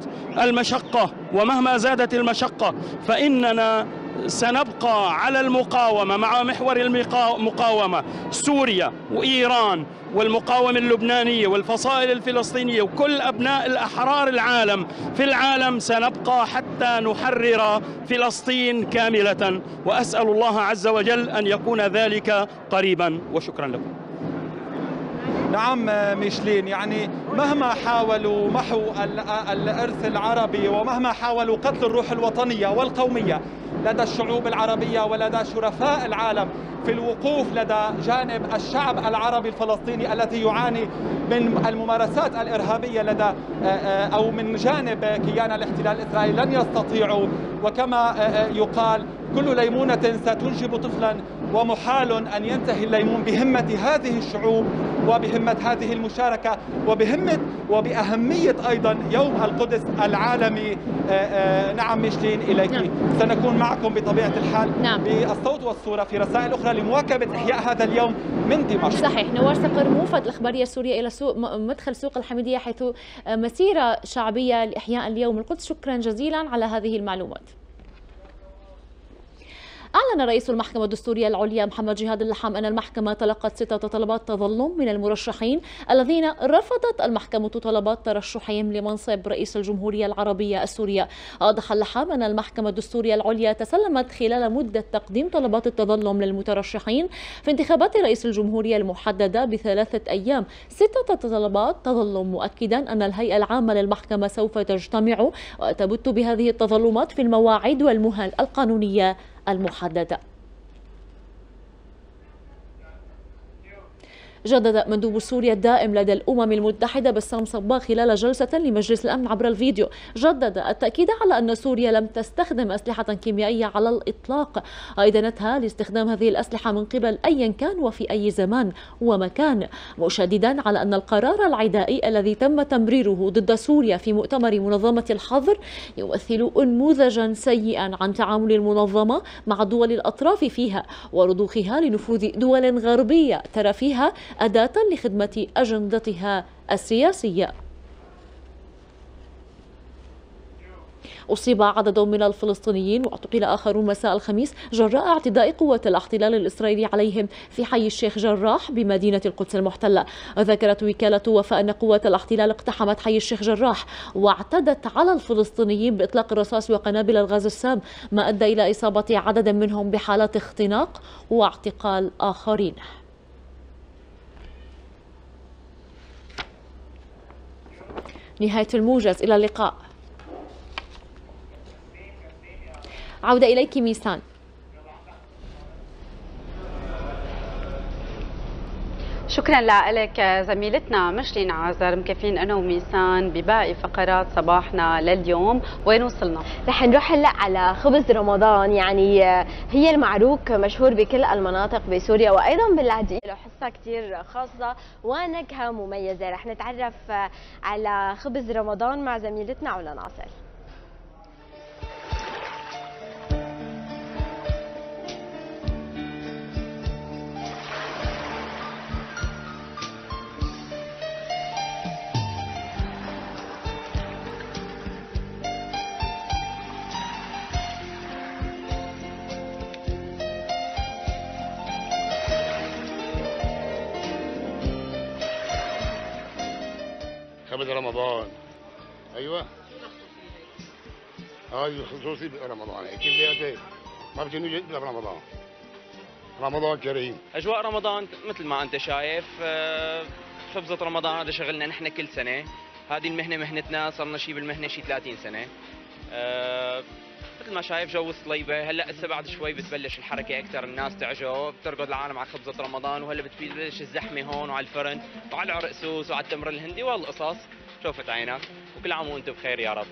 Speaker 22: المشقة ومهما زادت المشقة. فإننا سنبقى على المقاومة مع محور المقاومة سوريا وإيران والمقاومة اللبنانية والفصائل الفلسطينية وكل أبناء الأحرار العالم في العالم سنبقى حتى نحرر فلسطين كاملة. وأسأل الله عز وجل أن يكون ذلك قريبا. وشكرا لكم.
Speaker 20: نعم ميشلين. يعني مهما حاولوا محو الإرث العربي ومهما حاولوا قتل الروح الوطنية والقومية لدى الشعوب العربية ولدى شرفاء العالم في الوقوف لدى جانب الشعب العربي الفلسطيني الذي يعاني من الممارسات الإرهابية لدى آه، آه، أو من جانب كيان الاحتلال الإسرائيلي لن يستطيعوا. وكما آه، يقال كل ليمونة ستنجب طفلا ومحال أن ينتهي الليمون بهمة هذه الشعوب وبهمة هذه المشاركة وبهمة وبأهمية أيضا يوم القدس العالمي. نعم مشلين إليك نعم. سنكون معكم بطبيعة الحال
Speaker 19: نعم.
Speaker 20: بالصوت والصورة في رسائل أخرى لمواكبة إحياء هذا اليوم من دمشق.
Speaker 19: صحيح. نوار صقر موفد الإخبارية السورية إلى سوق مدخل سوق الحميدية حيث مسيرة شعبية لإحياء اليوم القدس. شكرا جزيلا على هذه المعلومات. أعلن رئيس المحكمة الدستورية العليا محمد جهاد اللحام أن المحكمة تلقت ستة طلبات تظلم من المرشحين الذين رفضت المحكمة طلبات ترشحهم لمنصب رئيس الجمهورية العربية السورية. أوضح اللحام أن المحكمة الدستورية العليا تسلمت خلال مدة تقديم طلبات التظلم للمترشحين في انتخابات رئيس الجمهورية المحددة بثلاثة أيام. ستة طلبات تظلم مؤكدا أن الهيئة العامة للمحكمة سوف تجتمع وتبت بهذه التظلمات في المواعيد والمهل القانونية. المحددة. جدد مندوب سوريا الدائم لدى الأمم المتحدة بسام صباغ خلال جلسة لمجلس الأمن عبر الفيديو. جدد التأكيد على أن سوريا لم تستخدم أسلحة كيميائية على الإطلاق. أيدنتها لاستخدام هذه الأسلحة من قبل أيا كان وفي أي زمان ومكان. مشددا على أن القرار العدائي الذي تم تمريره ضد سوريا في مؤتمر منظمة الحظر يمثل أنموذجا سيئا عن تعامل المنظمة مع دول الأطراف فيها ورضوخها لنفوذ دول غربية ترى فيها أداة لخدمة أجندتها السياسية. أصيب عدد من الفلسطينيين واعتقل آخرون مساء الخميس جراء اعتداء قوة الاحتلال الإسرائيلي عليهم في حي الشيخ جراح بمدينة القدس المحتلة. ذكرت وكالة وفاء أن قوة الاحتلال اقتحمت حي الشيخ جراح واعتدت على الفلسطينيين بإطلاق الرصاص وقنابل الغاز السام ما أدى إلى إصابة عدد منهم بحالات اختناق واعتقال آخرين. نهاية الموجز إلى اللقاء. عودة إليك ميسان.
Speaker 4: شكرا لك زميلتنا مشلين عازر مكفين أنا وميسان بباقي فقرات صباحنا لليوم. وين وصلنا؟
Speaker 5: رح نروح هلا على خبز رمضان يعني هي المعروك مشهور بكل المناطق بسوريا وأيضا باللاذقيه له حصة كثير خاصة ونكهة مميزة. رح نتعرف على خبز رمضان مع زميلتنا علا ناصر.
Speaker 23: رمضان. أيوه. هاي خصوصي برمضان. اللي ما نجي إلا برمضان. رمضان كريم.
Speaker 24: أجواء رمضان مثل ما أنت شايف آه، خبزة رمضان هذا شغلنا نحن كل سنة. هذه المهنة مهنتنا صرنا شي بالمهنة شي 30 سنة. أه مثل ما شايف جو الصليبة هلأ هسه بعد شوي بتبلش الحركة أكثر الناس تعجب. بترقد العالم على خبزة رمضان وهلأ بتبلش الزحمة هون وعلى الفرن وعلى العرقسوس وعلى التمر الهندي والقصص شوفت عينك وكل عام وأنتم بخير يا رب.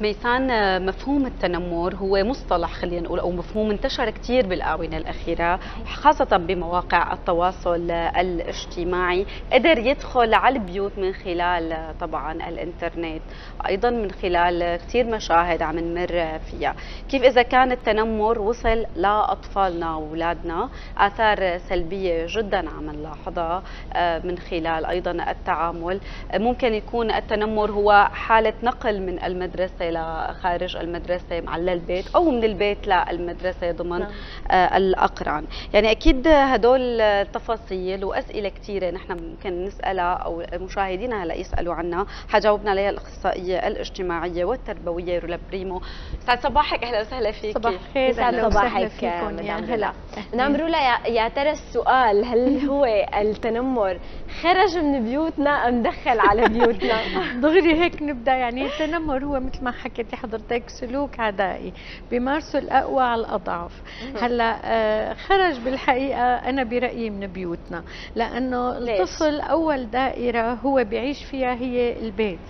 Speaker 4: بيسان مفهوم التنمر هو مصطلح خلينا نقول أو مفهوم انتشر كثير بالآونة الأخيرة خاصة بمواقع التواصل الاجتماعي قدر يدخل على البيوت من خلال طبعا الإنترنت أيضا من خلال كثير مشاهد عم نمر فيها. كيف إذا كان التنمر وصل لأطفالنا وأولادنا؟ آثار سلبية جدا عم نلاحظها آه، من خلال أيضا التعامل. ممكن يكون التنمر هو حالة نقل من المدرسة لخارج المدرسة مع للبيت أو من البيت للمدرسة ضمن نعم. آه، الأقران. يعني أكيد هدول تفاصيل وأسئلة كثيره نحن ممكن نسألها أو مشاهدينا هلا يسألوا عنها. حجاوبنا عليها الأخصائية الاجتماعية والتربوية رولا بريمو. سعد صباحك. أهلا وسهلا فيك
Speaker 25: صباح الخير
Speaker 5: سعد صباحك
Speaker 25: هلا.
Speaker 5: نعم. رولا يا ترى السؤال هل هو التنمر خرج من بيوتنا أم دخل على بيوتنا؟
Speaker 25: دغري هيك نبدأ. يعني التنمر هو مثل ما حكيتي حضرتك سلوك عدائي بيمارسوا الأقوى على الأضعف. هلا آه خرج بالحقيقة أنا برأيي من بيوتنا لأنه الطفل أول دائرة هو بيعيش فيها هي البيت.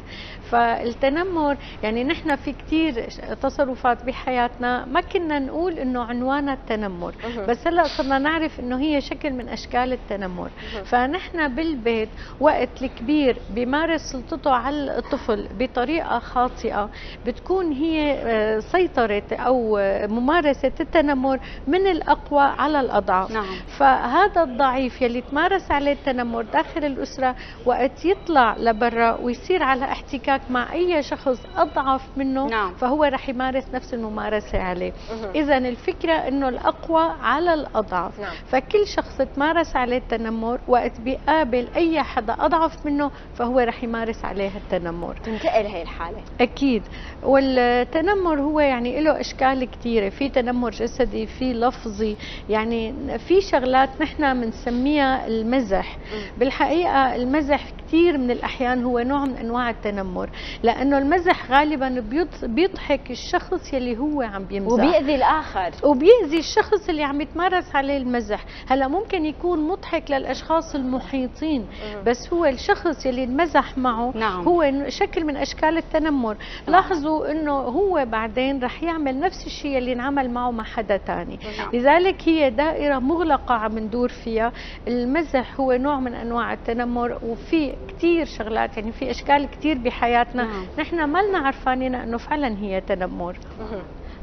Speaker 25: فالتنمر يعني نحن في كثير تصرفات بحياتنا ما كنا نقول إنه عنوانها التنمر بس هلأ صرنا نعرف إنه هي شكل من أشكال التنمر. فنحن بالبيت وقت الكبير بيمارس سلطته على الطفل بطريقة خاطئة بتكون هي آه، سيطرة أو ممارسة التنمر من الأقوى على الأضعف. نعم. فهذا الضعيف يلي تمارس عليه التنمر داخل الأسرة وقت يطلع لبرا ويصير على احتكاك احتكاك مع أي شخص أضعف منه نعم. فهو رح يمارس نفس الممارسة عليه. إذا الفكرة إنه الأقوى على الأضعف. نعم. فكل شخص تمارس عليه التنمر وقت بيقابل أي حدا أضعف منه فهو رح يمارس عليه التنمر.
Speaker 5: تنتقل هي الحالة.
Speaker 25: أكيد. والتنمر هو يعني له أشكال كثيره في تنمر جسدي في لفظي. يعني في شغلات نحن بنسميها المزح. بالحقيقة المزح كثير من الأحيان هو نوع من أنواع التنمر لأنه المزح غالبا بيضحك الشخص يلي هو عم بيمزح.
Speaker 5: وبيأذي الآخر.
Speaker 25: وبيأذي الشخص اللي عم يتمارس عليه المزح. هلأ ممكن يكون مضحك للأشخاص المحيطين بس هو الشخص يلي المزح معه نعم. هو شكل من أشكال التنمر. نعم. لاحظوا إنه هو بعدين رح يعمل نفس الشيء اللي انعمل معه مع حدا ثاني نعم. لذلك هي دائرة مغلقة عم ندور فيها. المزح هو نوع من أنواع التنمر وفي كثير شغلات يعني في أشكال كثير بحياتنا. نعم. نحن ما لنا عرفانين إنه فعلا هي تنمر.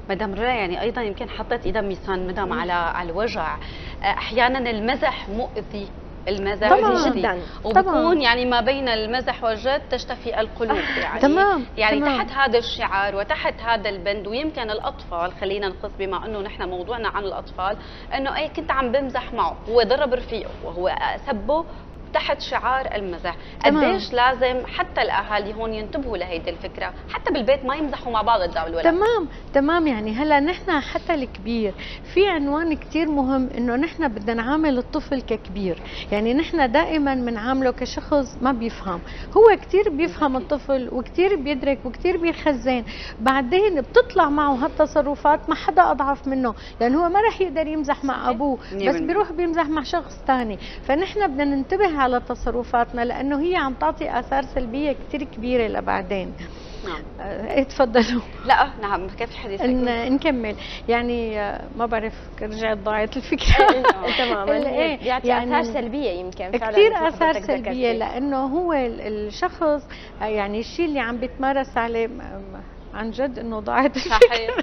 Speaker 4: مدام ريا يعني أيضا يمكن حطت إيدها ميسان مدام على على الوجع. أحيانا المزح مؤذي. المزح
Speaker 25: طبعا جدا.
Speaker 4: وبكون يعني ما بين المزح والجد تشتفي القلوب. يعني
Speaker 25: تمام.
Speaker 4: يعني
Speaker 25: تمام.
Speaker 4: تحت هذا الشعار وتحت هذا البند ويمكن الأطفال خلينا نخص بما أنه نحن موضوعنا عن الأطفال إنه أي كنت عم بمزح معه هو ضرب رفيقه وهو سبه تحت شعار المزح. قديش لازم حتى الأهالي هون ينتبهوا لهيدي الفكرة؟ حتى بالبيت ما يمزحوا مع بعض الدار والولد
Speaker 25: تمام تمام. يعني هلا نحن حتى الكبير في عنوان كثير مهم إنه نحن بدنا نعامل الطفل ككبير. يعني نحن دائما بنعامله كشخص ما بيفهم. هو كثير بيفهم الطفل وكثير بيدرك وكثير بيخزن. بعدين بتطلع معه هالتصرفات ما حدا أضعف منه لأنه هو ما رح يقدر يمزح مع أبوه. بس بيروح بيمزح مع شخص ثاني فنحن بدنا ننتبه على تصرفاتنا لأنه هي عم تعطي آثار سلبية كثير كبيرة لبعدين. نعم. إيه تفضلوا
Speaker 4: لا نعم كيف حديثك؟
Speaker 25: إن نكمل. يعني آه، ما بعرف رجعت ضاعت الفكرة.
Speaker 5: إيه، تماما. إيه بيعطي يعني آثار سلبية يمكن
Speaker 25: كثير آثار سلبية لأنه هو الشخص يعني الشيء اللي عم بيتمارس عليه عن جد إنه ضاعت
Speaker 4: صحيح.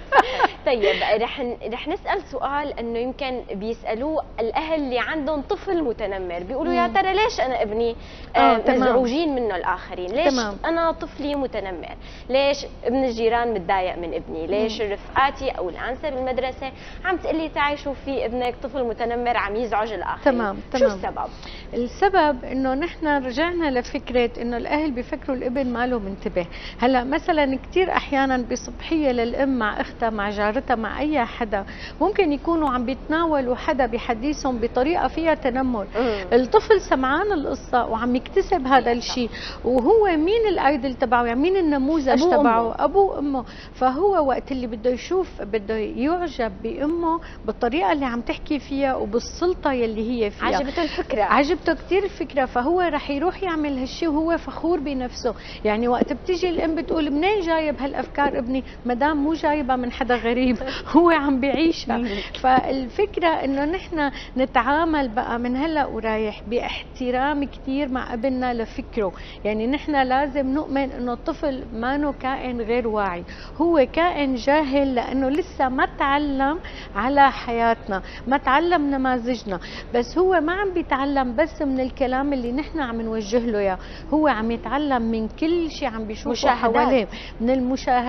Speaker 5: طيب رح رح نسأل سؤال إنه يمكن بيسألوه الأهل اللي عندهم طفل متنمر. بيقولوا يا ترى ليش أنا ابني آه, آه، مزعوجين منه الآخرين؟ ليش تمام. أنا طفلي متنمر؟ ليش ابن الجيران متضايق من ابني؟ ليش مم. رفقاتي أو الانسه بالمدرسة عم تقلي تعي شوفي ابنك طفل متنمر عم يزعج الآخرين؟
Speaker 25: تمام تمام.
Speaker 5: شو السبب؟
Speaker 25: السبب إنه نحن رجعنا لفكرة إنه الأهل بيفكروا الابن ماله منتبه. هلأ مثلا كثير أحيانا بصبحية للأم مع أختها مع جار بمشارتها مع أي حدا. ممكن يكونوا عم بيتناولوا حدا بحديثهم بطريقة فيها تنمر. الطفل سمعان القصة وعم يكتسب هذا الشيء. وهو مين الأيدل تبعه؟ يعني مين النموذج تبعه. أبوه وأمه. فهو وقت اللي بده يشوف بده يعجب بأمه بالطريقة اللي عم تحكي فيها وبالسلطة يلي هي فيها.
Speaker 5: عجبته الفكرة.
Speaker 25: عجبته كثير الفكرة. فهو رح يروح يعمل هالشيء وهو فخور بنفسه. يعني وقت بتيجي الأم بتقول منين جايب هالأفكار؟ ابني مدام مو جايبها من حدا غريب هو عم بيعيشها. فالفكرة إنه نحن نتعامل بقى من هلأ ورايح باحترام كثير مع ابننا لفكره. يعني نحن لازم نؤمن إنه الطفل ما كائن غير واعي. هو كائن جاهل لأنه لسه ما تعلم على حياتنا ما تعلم نماذجنا. بس هو ما عم بيتعلم بس من الكلام اللي نحن عم نوجه له إياه. هو عم يتعلم من كل شيء عم بيشوفه. حواليه من المشاهدات.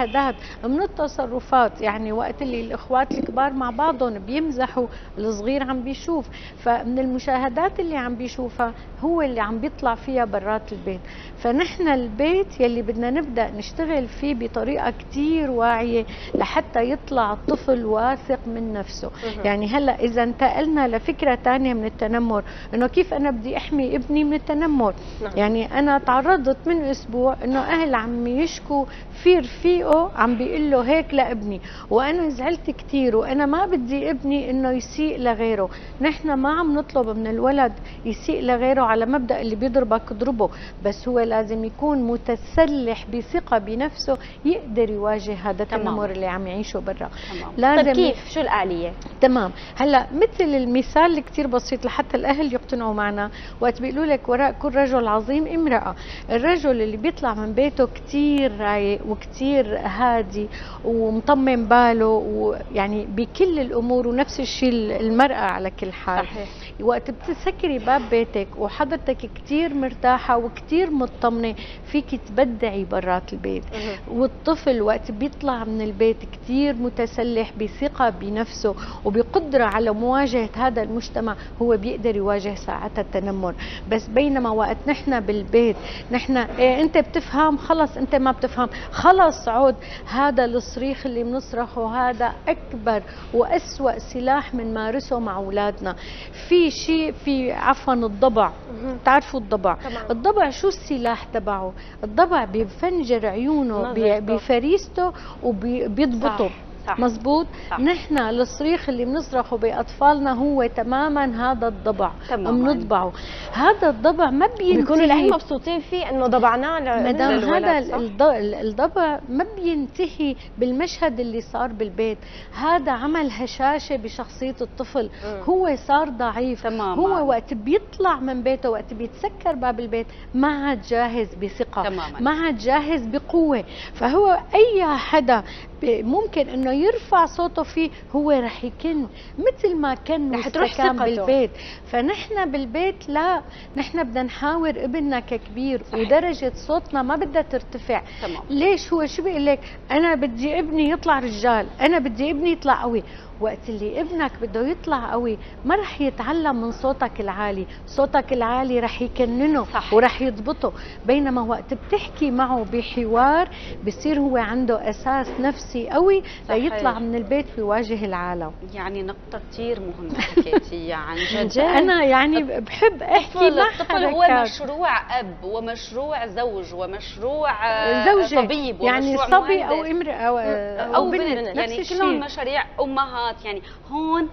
Speaker 25: من التصرفات يعني وقت اللي الإخوات الكبار مع بعضهم بيمزحوا الصغير عم بيشوف. فمن المشاهدات اللي عم بيشوفها هو اللي عم بيطلع فيها برات البيت. فنحن البيت يلي بدنا نبدأ نشتغل فيه بطريقة كتير واعية لحتى يطلع الطفل واثق من نفسه. يعني هلأ إذا انتقلنا لفكرة تانية من التنمر إنه كيف أنا بدي أحمي ابني من التنمر؟
Speaker 5: نعم.
Speaker 25: يعني أنا تعرضت من أسبوع إنه أهل عم يشكوا في رفيقه عم بيقول له هيك لابني وأنا زعلت كثير وأنا ما بدي ابني إنه يسيء لغيره. نحن ما عم نطلب من الولد يسيء لغيره على مبدأ اللي بيضربك اضربه بس هو لازم يكون متسلح بثقة بنفسه يقدر يواجه هذا. التنمر اللي عم يعيشه برا. لازم
Speaker 5: طيب كيف؟ شو الآلية؟
Speaker 25: تمام. هلأ مثل المثال اللي كثير بسيط لحتى الأهل يقتنعوا معنا وقت بيقولوا لك وراء كل رجل عظيم امرأة. الرجل اللي بيطلع من بيته كثير رايق وكثير هادي ومطمن باله ويعني بكل الأمور ونفس الشيء المرأة على كل حال
Speaker 5: صحيح.
Speaker 25: وقت بتسكري باب بيتك وحضرتك كثير مرتاحة وكثير مطمنة فيك تبدعي برات البيت. والطفل وقت بيطلع من البيت كثير متسلح بثقة بنفسه وبقدرة على مواجهة هذا المجتمع هو بيقدر يواجه ساعتها التنمر. بس بينما وقت نحن بالبيت نحن إيه انت بتفهم خلص انت ما بتفهم. خلص عود هذا الصريخ اللي بنصرخه هذا أكبر وأسوأ سلاح بنمارسه مع أولادنا. في شيء في عفوا الضبع. تعرفوا الضبع.
Speaker 5: طبعاً.
Speaker 25: الضبع شو السلاح تبعه؟ الضبع بيفنجر عيونه. بفريسته وبيضبطه
Speaker 5: صح،.
Speaker 25: مزبوط
Speaker 5: صح.
Speaker 25: نحن الصريخ اللي بنصرخه بأطفالنا هو تماما هذا الضبع
Speaker 5: تماماً.
Speaker 25: بنطبعه هذا الضبع ما بينتهي
Speaker 5: بيكونوا الاهل مبسوطين فيه إنه ضبعناه
Speaker 25: مدام هذا الضبع ما بينتهي بالمشهد اللي صار بالبيت هذا عمل هشاشة بشخصية الطفل هو صار ضعيف
Speaker 4: تماماً.
Speaker 25: هو وقت بيطلع من بيته وقت بيتسكر باب البيت ما عاد جاهز بثقة
Speaker 4: تماماً.
Speaker 25: ما عاد جاهز بقوة فهو أي حدا ممكن إنه يرفع صوته فيه هو رح يكن مثل ما كان
Speaker 5: رح تروح
Speaker 25: واستكان
Speaker 5: ثقته.
Speaker 25: بالبيت. فنحن بالبيت لا نحن بدنا نحاور ابننا ككبير ودرجة صوتنا ما بدها ترتفع.
Speaker 4: تمام.
Speaker 25: ليش هو شو بيقول لك؟ أنا بدي ابني يطلع رجال أنا بدي ابني يطلع قوي. وقت اللي ابنك بده يطلع قوي ما رح يتعلم من صوتك العالي صوتك العالي رح يكننه
Speaker 4: صح.
Speaker 25: ورح يضبطه بينما وقت بتحكي معه بحوار بصير هو عنده أساس نفسي قوي
Speaker 4: صحيح.
Speaker 25: ليطلع من البيت ويواجه العالم
Speaker 4: يعني نقطة كثير مهمة حكيتيها عن جد
Speaker 25: أنا يعني بحب
Speaker 4: الطفل
Speaker 25: مع
Speaker 4: الطفل هو. مشروع أب ومشروع زوج ومشروع آه،
Speaker 25: زوجة
Speaker 4: طبيب
Speaker 25: يعني
Speaker 4: ومشروع
Speaker 25: صبي
Speaker 4: مهندس.
Speaker 25: أو امرأة أو,
Speaker 4: أو بنت
Speaker 25: نفس
Speaker 4: يعني. كلهم مشاريع امهات يعني هون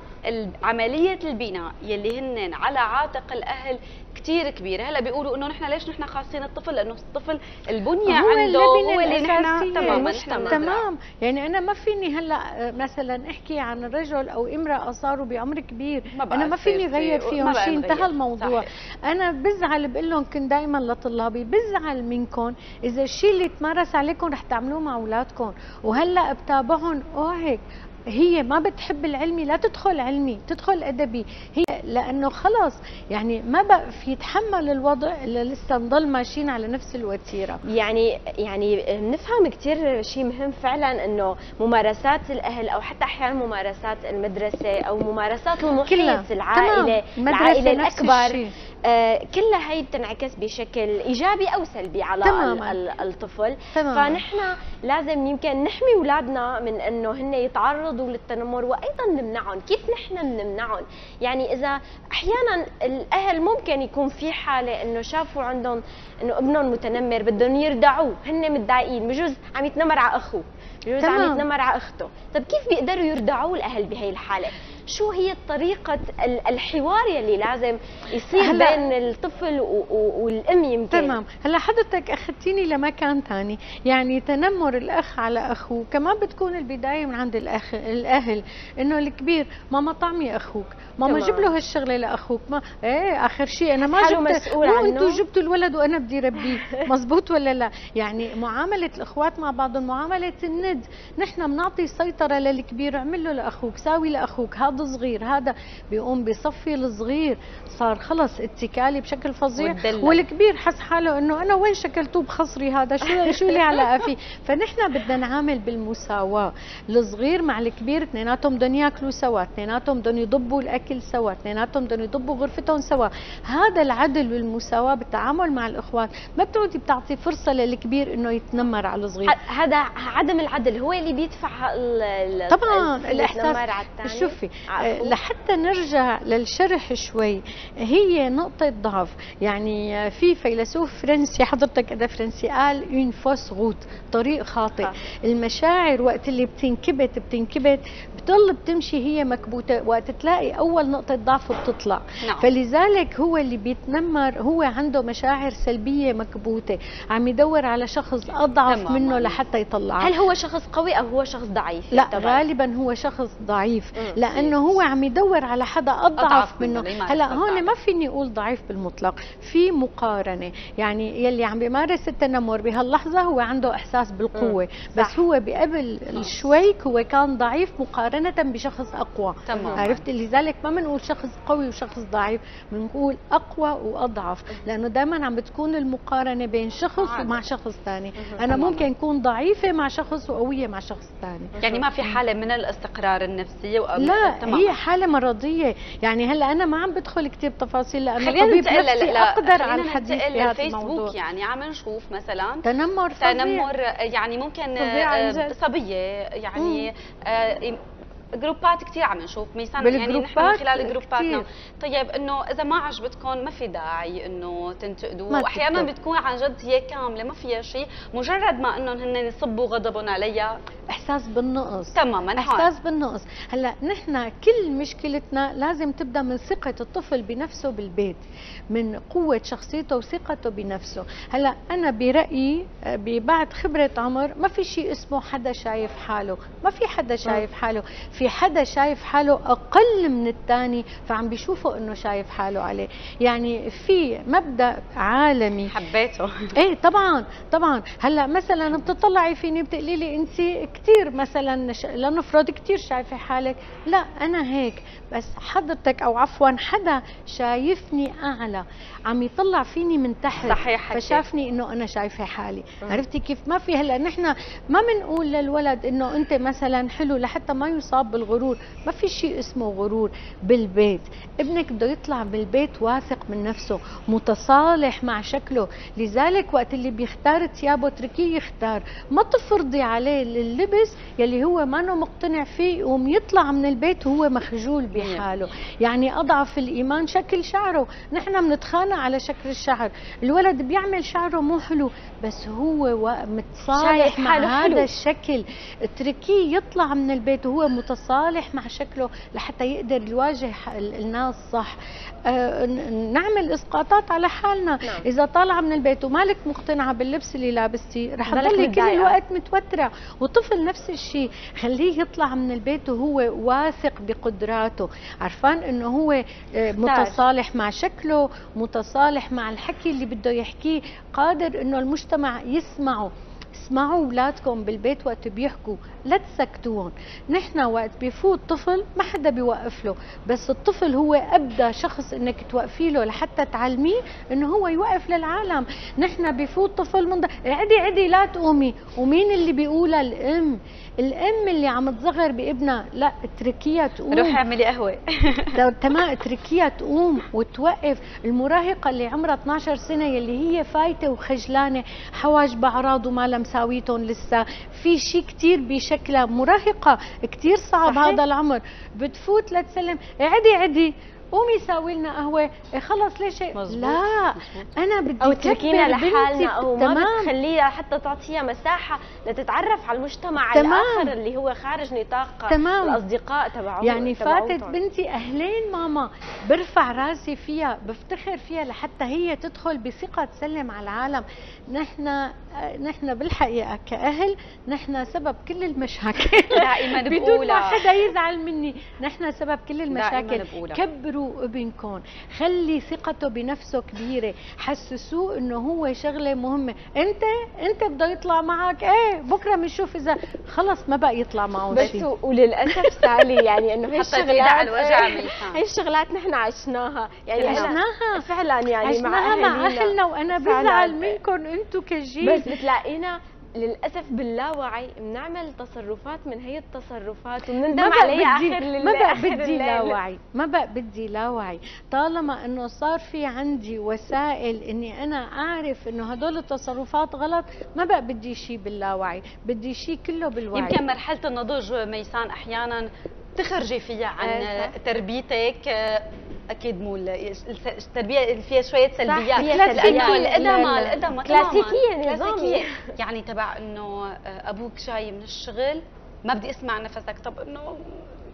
Speaker 4: عملية البناء يلي هن على عاتق الأهل كتير كبيرة. هلأ بيقولوا إنه نحن ليش نحن خاصين الطفل؟ لأنه الطفل البنية
Speaker 25: هو
Speaker 4: عنده هو اللي نحن. تماما.
Speaker 25: تمام. يعني أنا ما فيني هلأ مثلا أحكي عن رجل أو امرأة صاروا بعمر كبير.
Speaker 4: ما
Speaker 25: أنا ما فيني غير
Speaker 4: في-
Speaker 25: فيهم شيء. انتهى الموضوع.
Speaker 4: صحيح.
Speaker 25: أنا بزعل بقول لهم كنت دائما لطلابي بزعل منكم إذا الشيء اللي تمارس عليكم رح تعملوه مع أولادكم. وهلأ بتابعهم. اوعك هي ما بتحب العلمي لا تدخل علمي تدخل أدبي. هي لأنه خلص يعني ما بقى في يتحمل الوضع الا لسه نضل ماشيين على نفس الوتيرة.
Speaker 5: يعني يعني بنفهم كثير شيء مهم فعلا إنه ممارسات الأهل أو حتى أحيانا ممارسات المدرسة أو ممارسات. المحيط العائلة
Speaker 25: العائلة
Speaker 5: الأكبر. كلها هي بتنعكس بشكل إيجابي أو سلبي على
Speaker 25: تماماً.
Speaker 5: ال- ال- الطفل.
Speaker 25: تماماً.
Speaker 5: فنحن لازم يمكن نحمي أولادنا من إنه هن يتعرضوا للتنمر وأيضا نمنعهم. كيف نحن بنمنعهم يعني إذا أحيانا الأهل ممكن يكون في حالة إنه شافوا عندهم إنه ابنهم متنمر بدهم يردعوه. هن متضايقين. بجوز عم يتنمر على أخوه. بجوز عم. يتنمر على أخته. طب كيف بيقدروا يردعوه الأهل بهي الحالة؟ شو هي طريقة ال- الحوار يلي لازم يصير
Speaker 25: هلأ-
Speaker 5: بين الطفل والأم يمكن؟
Speaker 25: تمام. هلا حضرتك أخذتيني لمكان ثاني يعني تنمر الأخ على اخوه كمان بتكون البداية من عند الاخ الأهل إنه الكبير ماما طعمي أخوك. ماما. جيب له هالشغلة لأخوك. ما إيه آخر شيء أنا ما جبت
Speaker 5: مسؤول
Speaker 25: مو
Speaker 5: عنه.
Speaker 25: أنتوا جبتوا الولد وأنا بدي ربيه. مزبوط ولا لا؟ يعني معاملة الأخوات مع بعضهم معاملة الند. نحن بنعطي سيطرة للكبير اعمل له لأخوك ساوي لأخوك. هذا صغير هذا بيقوم بصفي الصغير صار خلص اتكالي بشكل فظيع. والكبير حس حاله إنه أنا وين شكلتوه بخصري هذا؟ شو شو لي علاقة فيه؟ فنحن بدنا نعامل بالمساواة. الصغير مع الكبير اثنيناتهم بدهم ياكلوا سوا اثنيناتهم بدهم يضبوا الأكل سوا اثنيناتهم بدهم يضبوا غرفتهم سوا. هذا العدل والمساواة بالتعامل مع الاخوات ما بتعودي بتعطي فرصة للكبير إنه يتنمر على الصغير.
Speaker 5: هذا عدم العدل هو اللي بيدفع
Speaker 25: طبعا
Speaker 5: الإحساس.
Speaker 25: شوفي. لحتى نرجع للشرح شوي هي نقطة ضعف يعني آه، في فيلسوف فرنسي حضرتك هذا فرنسي قال une fausse route طريق خاطئ
Speaker 5: آه.
Speaker 25: المشاعر وقت اللي بتنكبت بتنكبت بتضل بتمشي هي مكبوتة وقت تلاقي أول نقطة ضعف بتطلع
Speaker 5: نعم.
Speaker 25: فلذلك هو اللي بيتنمر هو عنده مشاعر سلبية مكبوتة عم يدور على شخص أضعف
Speaker 5: تماماً.
Speaker 25: منه لحتى يطلعه
Speaker 5: هل هو شخص قوي أو هو شخص ضعيف
Speaker 25: لا؟ غالبا هو شخص ضعيف
Speaker 5: مم.
Speaker 25: لأنه هو عم يدور على حدا أضعف,
Speaker 5: أضعف
Speaker 25: منه,
Speaker 5: منه، ليمارس
Speaker 25: هلا. هون ما فيني أقول ضعيف بالمطلق في مقارنة. يعني يلي عم بيمارس التنمر بهاللحظة هو عنده إحساس بالقوة.
Speaker 5: صح.
Speaker 25: بس هو بقبل شويك هو كان ضعيف مقارنة بشخص أقوى.
Speaker 5: تمام.
Speaker 25: عرفت؟ لذلك ما بنقول شخص قوي وشخص ضعيف بنقول أقوى وأضعف. لأنه دائما عم بتكون المقارنة بين شخص
Speaker 5: عادة.
Speaker 25: ومع شخص ثاني.
Speaker 5: أنا.
Speaker 25: ممكن أكون ضعيفة مع شخص وقوية مع شخص ثاني.
Speaker 4: يعني ما في حالة من الاستقرار النفسي.
Speaker 25: لا
Speaker 4: تماماً.
Speaker 25: هي حالة مرضية يعني هلأ أنا ما عم بدخل كتير تفاصيل
Speaker 4: خلينا
Speaker 25: طبيب نفسي
Speaker 4: لا لا
Speaker 25: أقدر على الحديث في هذا الموضوع
Speaker 4: يعني عم نشوف مثلا
Speaker 25: تنمر فظيع.
Speaker 4: تنمر يعني ممكن آه،. صبية يعني آه، جروبات كثير عم نشوف ميسان يعني نحن من خلال جروباتنا. طيب إنه إذا ما عجبتكم ما في داعي إنه تنتقدوا. واحيانا. بتكون عن جد هي كاملة ما فيها شيء. مجرد ما إنهم هن يصبوا غضبهم عليها
Speaker 25: إحساس بالنقص.
Speaker 4: تماما
Speaker 25: إحساس بالنقص. هلأ نحن كل مشكلتنا لازم تبدأ من ثقة الطفل بنفسه بالبيت من قوة شخصيته وثقته بنفسه. هلأ أنا برأيي آه، ببعد خبرة عمر ما في شيء اسمه حدا شايف حاله. ما في حدا شايف حاله. في حدا شايف حاله أقل من الثاني فعم بيشوفه إنه شايف حاله عليه. يعني في مبدأ عالمي.
Speaker 4: حبيته.
Speaker 25: إيه طبعا طبعا. هلأ مثلا بتطلعي فيني بتقولي لي أنت كثير مثلا. لنفرض كثير شايفة حالك. لا أنا هيك. بس حضرتك أو عفوا حدا شايفني أعلى. عم يطلع فيني من تحت.
Speaker 4: صحيح.
Speaker 25: فشافني إنه أنا شايفة حالي. عرفتي كيف؟ ما في هلأ نحن ما بنقول للولد إنه أنت مثلا حلو لحتى ما يصاب بالغرور. ما في شيء اسمه غرور. بالبيت. ابنك بده يطلع بالبيت واثق من نفسه متصالح مع شكله. لذلك وقت اللي بيختار ثيابه اتركيه يختار. ما تفرضي عليه اللبس يلي هو ما مقتنع فيه يقوم يطلع من البيت وهو مخجول بحاله. يعني أضعف الإيمان شكل شعره. نحن بنتخانق على شكل الشعر. الولد بيعمل شعره مو حلو. بس هو متصالح مع هذا
Speaker 5: حلو.
Speaker 25: الشكل اتركيه يطلع من البيت وهو متصالح مع شكله لحتى يقدر يواجه الناس صح نعمل إسقاطات على حالنا.
Speaker 5: نعم.
Speaker 25: إذا طالعة من البيت ومالك مقتنعة باللبس اللي لابستيه رح تضلي كل. الوقت متوترة. وطفل نفس الشيء خليه يطلع من البيت وهو واثق بقدراته. عرفان إنه هو آه، متصالح مع شكله متصالح مع الحكي اللي بده يحكيه قادر إنه المجتمع يسمعه. اسمعوا اولادكم بالبيت وقت بيحكوا لا تسكتوهم. نحن وقت بيفوت طفل ما حدا بيوقف له بس الطفل هو ابدا شخص إنك توقفي له لحتى تعلميه إنه هو يوقف للعالم. نحن بيفوت طفل من عدي عدي لا تقومي. ومين اللي بيقولها الأم؟ الام اللي عم تصغر بابنها لا اتركيها تقوم.
Speaker 4: روحي اعملي قهوة.
Speaker 25: تمام اتركيها تقوم وتوقف. المراهقة اللي عمرها 12 سنة يلي هي فايتة وخجلانة حواجب اعراض وما لها مساويتهم لسه في شيء كثير بشكلها. مراهقة كثير صعب صحيح. هذا العمر. بتفوت لتسلم. عدي عدي. قومي ساوي لنا قهوة. إيه خلص ليش؟ مزبوط. لا أنا بدي
Speaker 5: أو تركينا لحالنا أو ما بتخليها حتى تعطيها مساحة لتتعرف على المجتمع تمام. الآخر اللي هو خارج نطاق تمام. الأصدقاء تبعه
Speaker 25: يعني فاتت بنتي أهلين ماما. برفع راسي فيها بفتخر فيها لحتى هي تدخل بثقة تسلم على العالم. نحن نحن بالحقيقة كأهل نحن سبب كل المشاكل.
Speaker 4: دائما
Speaker 25: بدون ما حدا يزعل مني. نحن سبب كل المشاكل. كبروا ابنكم. خلي ثقته بنفسه كبيرة. حسسوه إنه هو شغلة مهمة. أنت أنت بده يطلع معك. إيه بكرة بنشوف إذا خلص ما بقى يطلع معه
Speaker 5: بس شيء. وللأسف سالي يعني إنه هي
Speaker 4: الشغلات على الوجع
Speaker 5: هي الشغلات نحن عشناها. يعني
Speaker 25: عشناها؟
Speaker 5: فعلا يعني
Speaker 25: عشناها مع, مع أهلنا وأنا بزعل منكم أنتم كجيل.
Speaker 5: بس بتلاقينا للأسف باللاوعي بنعمل تصرفات من هي التصرفات وبنندم عليها آخر
Speaker 25: ما بقى بدي لاوعي. ما بقى بدي لاوعي. طالما إنه صار في عندي وسائل إني أنا أعرف إنه هدول التصرفات غلط ما بقى بدي شيء باللاوعي. بدي شيء كله بالوعي.
Speaker 4: يمكن مرحلة النضوج ميسان أحيانا تخرجي فيها عن تربيتك أكيد مو التربية اللي فيها شوية سلبيات. لأنه القدمه القدمه
Speaker 5: كلاسيكية
Speaker 4: كلاسيكية. يعني تبع إنه أبوك جاي من الشغل ما بدي أسمع نفسك. طب إنه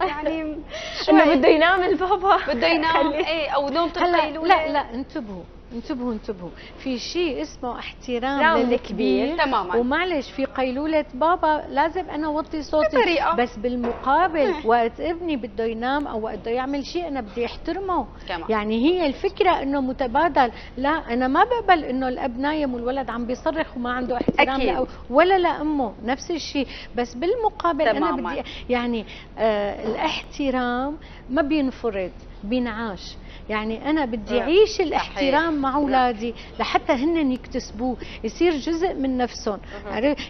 Speaker 4: يعني
Speaker 5: إنه بده ينام البابا.
Speaker 4: بده ينام. إيه أو نوم القيلوله
Speaker 25: لا لا انتبهوا. انتبهوا انتبهوا. في شيء اسمه احترام للكبير.
Speaker 4: تماما.
Speaker 25: ومعلش في قيلولة بابا لازم أنا أوطي صوتي.
Speaker 4: بطريقة.
Speaker 25: بس بالمقابل وقت ابني بده ينام أو وقت بده يعمل شيء أنا بدي أحترمه.
Speaker 4: كمان.
Speaker 25: يعني هي الفكرة إنه متبادل. لا أنا ما بقبل إنه الأب نايم والولد عم بيصرخ وما عنده احترام
Speaker 4: أكيد.
Speaker 25: لأو ولا لأمه. نفس الشيء. بس بالمقابل
Speaker 4: تماماً.
Speaker 25: أنا بدي يعني آه الاحترام ما بينفرض بينعاش. يعني أنا بدي أعيش الاحترام مع أولادي لحتى هن يكتسبوه يصير جزء من نفسهم.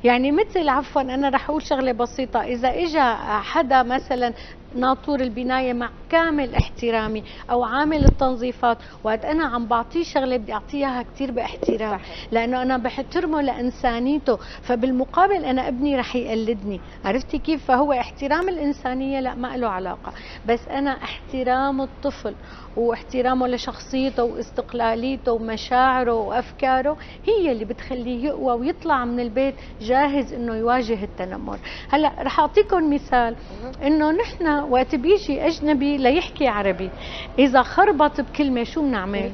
Speaker 25: يعني مثل عفوا أنا رح أقول شغلة بسيطة. إذا اجى حدا مثلا ناطور البناية مع كامل احترامي أو عامل التنظيفات. وقت أنا عم بعطيه شغلة بدي اعطيها كثير باحترام. صحيح. لأنه أنا بحترمه لإنسانيته. فبالمقابل أنا ابني رح يقلدني. عرفتي كيف؟ فهو احترام الإنسانية لا ما له علاقة. بس أنا احترام الطفل واحترامه لشخصيته واستقلاليته ومشاعره وأفكاره هي اللي بتخليه يقوى ويطلع من البيت جاهز إنه يواجه التنمر. هلأ رح أعطيكم مثال إنه نحن وقت بيجي اجنبي ليحكي عربي. إذا خربط بكلمة شو بنعمل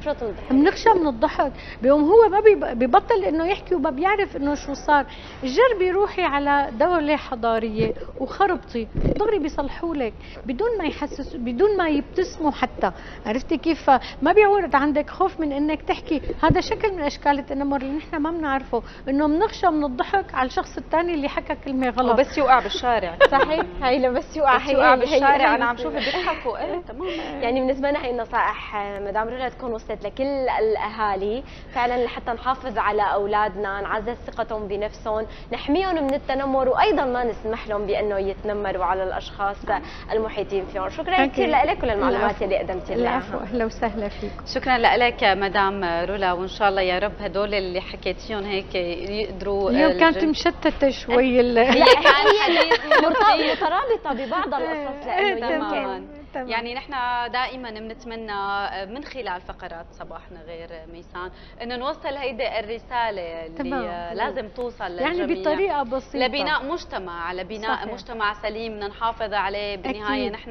Speaker 25: بنخشى من الضحك. بيقوم هو ما ببطل إنه يحكي وما بيعرف إنه شو صار. جربي روحي على دولة حضارية وخربطي. دغري بيصلحوا لك. بدون ما يحسسوا بدون ما يبتسموا حتى. عرفتي كيف؟ ما بيعود عندك خوف من إنك تحكي. هذا شكل من أشكال التنمر اللي نحن ما بنعرفه. إنه بنخشى من الضحك على الشخص الثاني اللي حكى كلمة غلط.
Speaker 4: وبس يوقع بالشارع.
Speaker 5: صحيح؟ هي لما بس يوقع
Speaker 4: بس يوقع بالشارع أنا عم شوف بيضحكوا. إيه تمام.
Speaker 5: يعني بالنسبة لنا هي النصائح مدام رولا تكون وصلت لكل الأهالي. فعلا لحتى نحافظ على أولادنا نعزز ثقتهم بنفسهم نحميهم من التنمر وأيضا ما نسمح لهم بأنه يتنمروا على الأشخاص المحيطين فيهم. شكرا كثير لك وللمعلومات اللي قدمتي لنا.
Speaker 25: العفو. أهلا وسهلا فيكم.
Speaker 4: شكرا لك مدام رولا وإن شاء الله يا رب هدول اللي حكيتيهم هيك يقدروا
Speaker 25: اليوم كانت مشتتة شوي
Speaker 4: هي كان حديث
Speaker 5: مترابطه ببعض القصص لأنه يمكن
Speaker 4: تمام. يعني نحن دائما بنتمنى من خلال فقرات صباحنا غير ميسان إنه نوصل هيدي الرسالة اللي تمام. لازم توصل
Speaker 25: يعني للجميع. يعني بطريقة بسيطة.
Speaker 4: لبناء مجتمع لبناء صحيح. مجتمع سليم بدنا نحافظ عليه بالنهاية نحن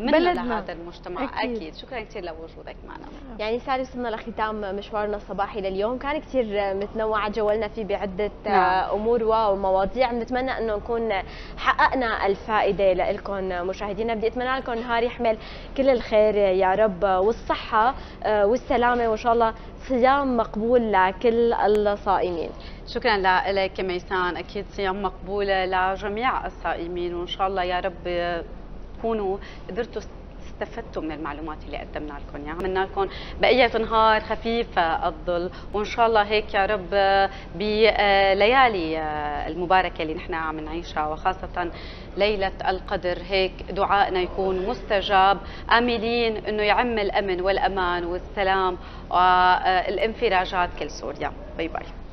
Speaker 4: منا لهذا المجتمع. أكيد, أكيد. شكرا كثير لوجودك معنا.
Speaker 5: يعني ساري وصلنا لختام مشوارنا الصباحي لليوم. كان كثير متنوع جولنا فيه بعدة نعم. أمور ومواضيع. بنتمنى إنه نكون حققنا الفائدة لكم مشاهدينا. بدي أتمنى لكم نهار يحمل كل الخير يا رب والصحة آه، والسلامة وإن شاء الله صيام مقبول لكل الصائمين.
Speaker 4: شكرا لك ميسان. أكيد صيام مقبول لجميع الصائمين وإن شاء الله يا رب تكونوا قدرتوا استفدتوا من المعلومات اللي قدمنا لكم. اياها عملنا لكم بقية نهار خفيف الظل وإن شاء الله هيك يا رب بليالي المباركة اللي نحن عم نعيشها وخاصة ليلة القدر. هيك دعائنا يكون مستجاب املين إنه يعم الأمن والأمان والسلام والانفراجات كل سوريا. باي باي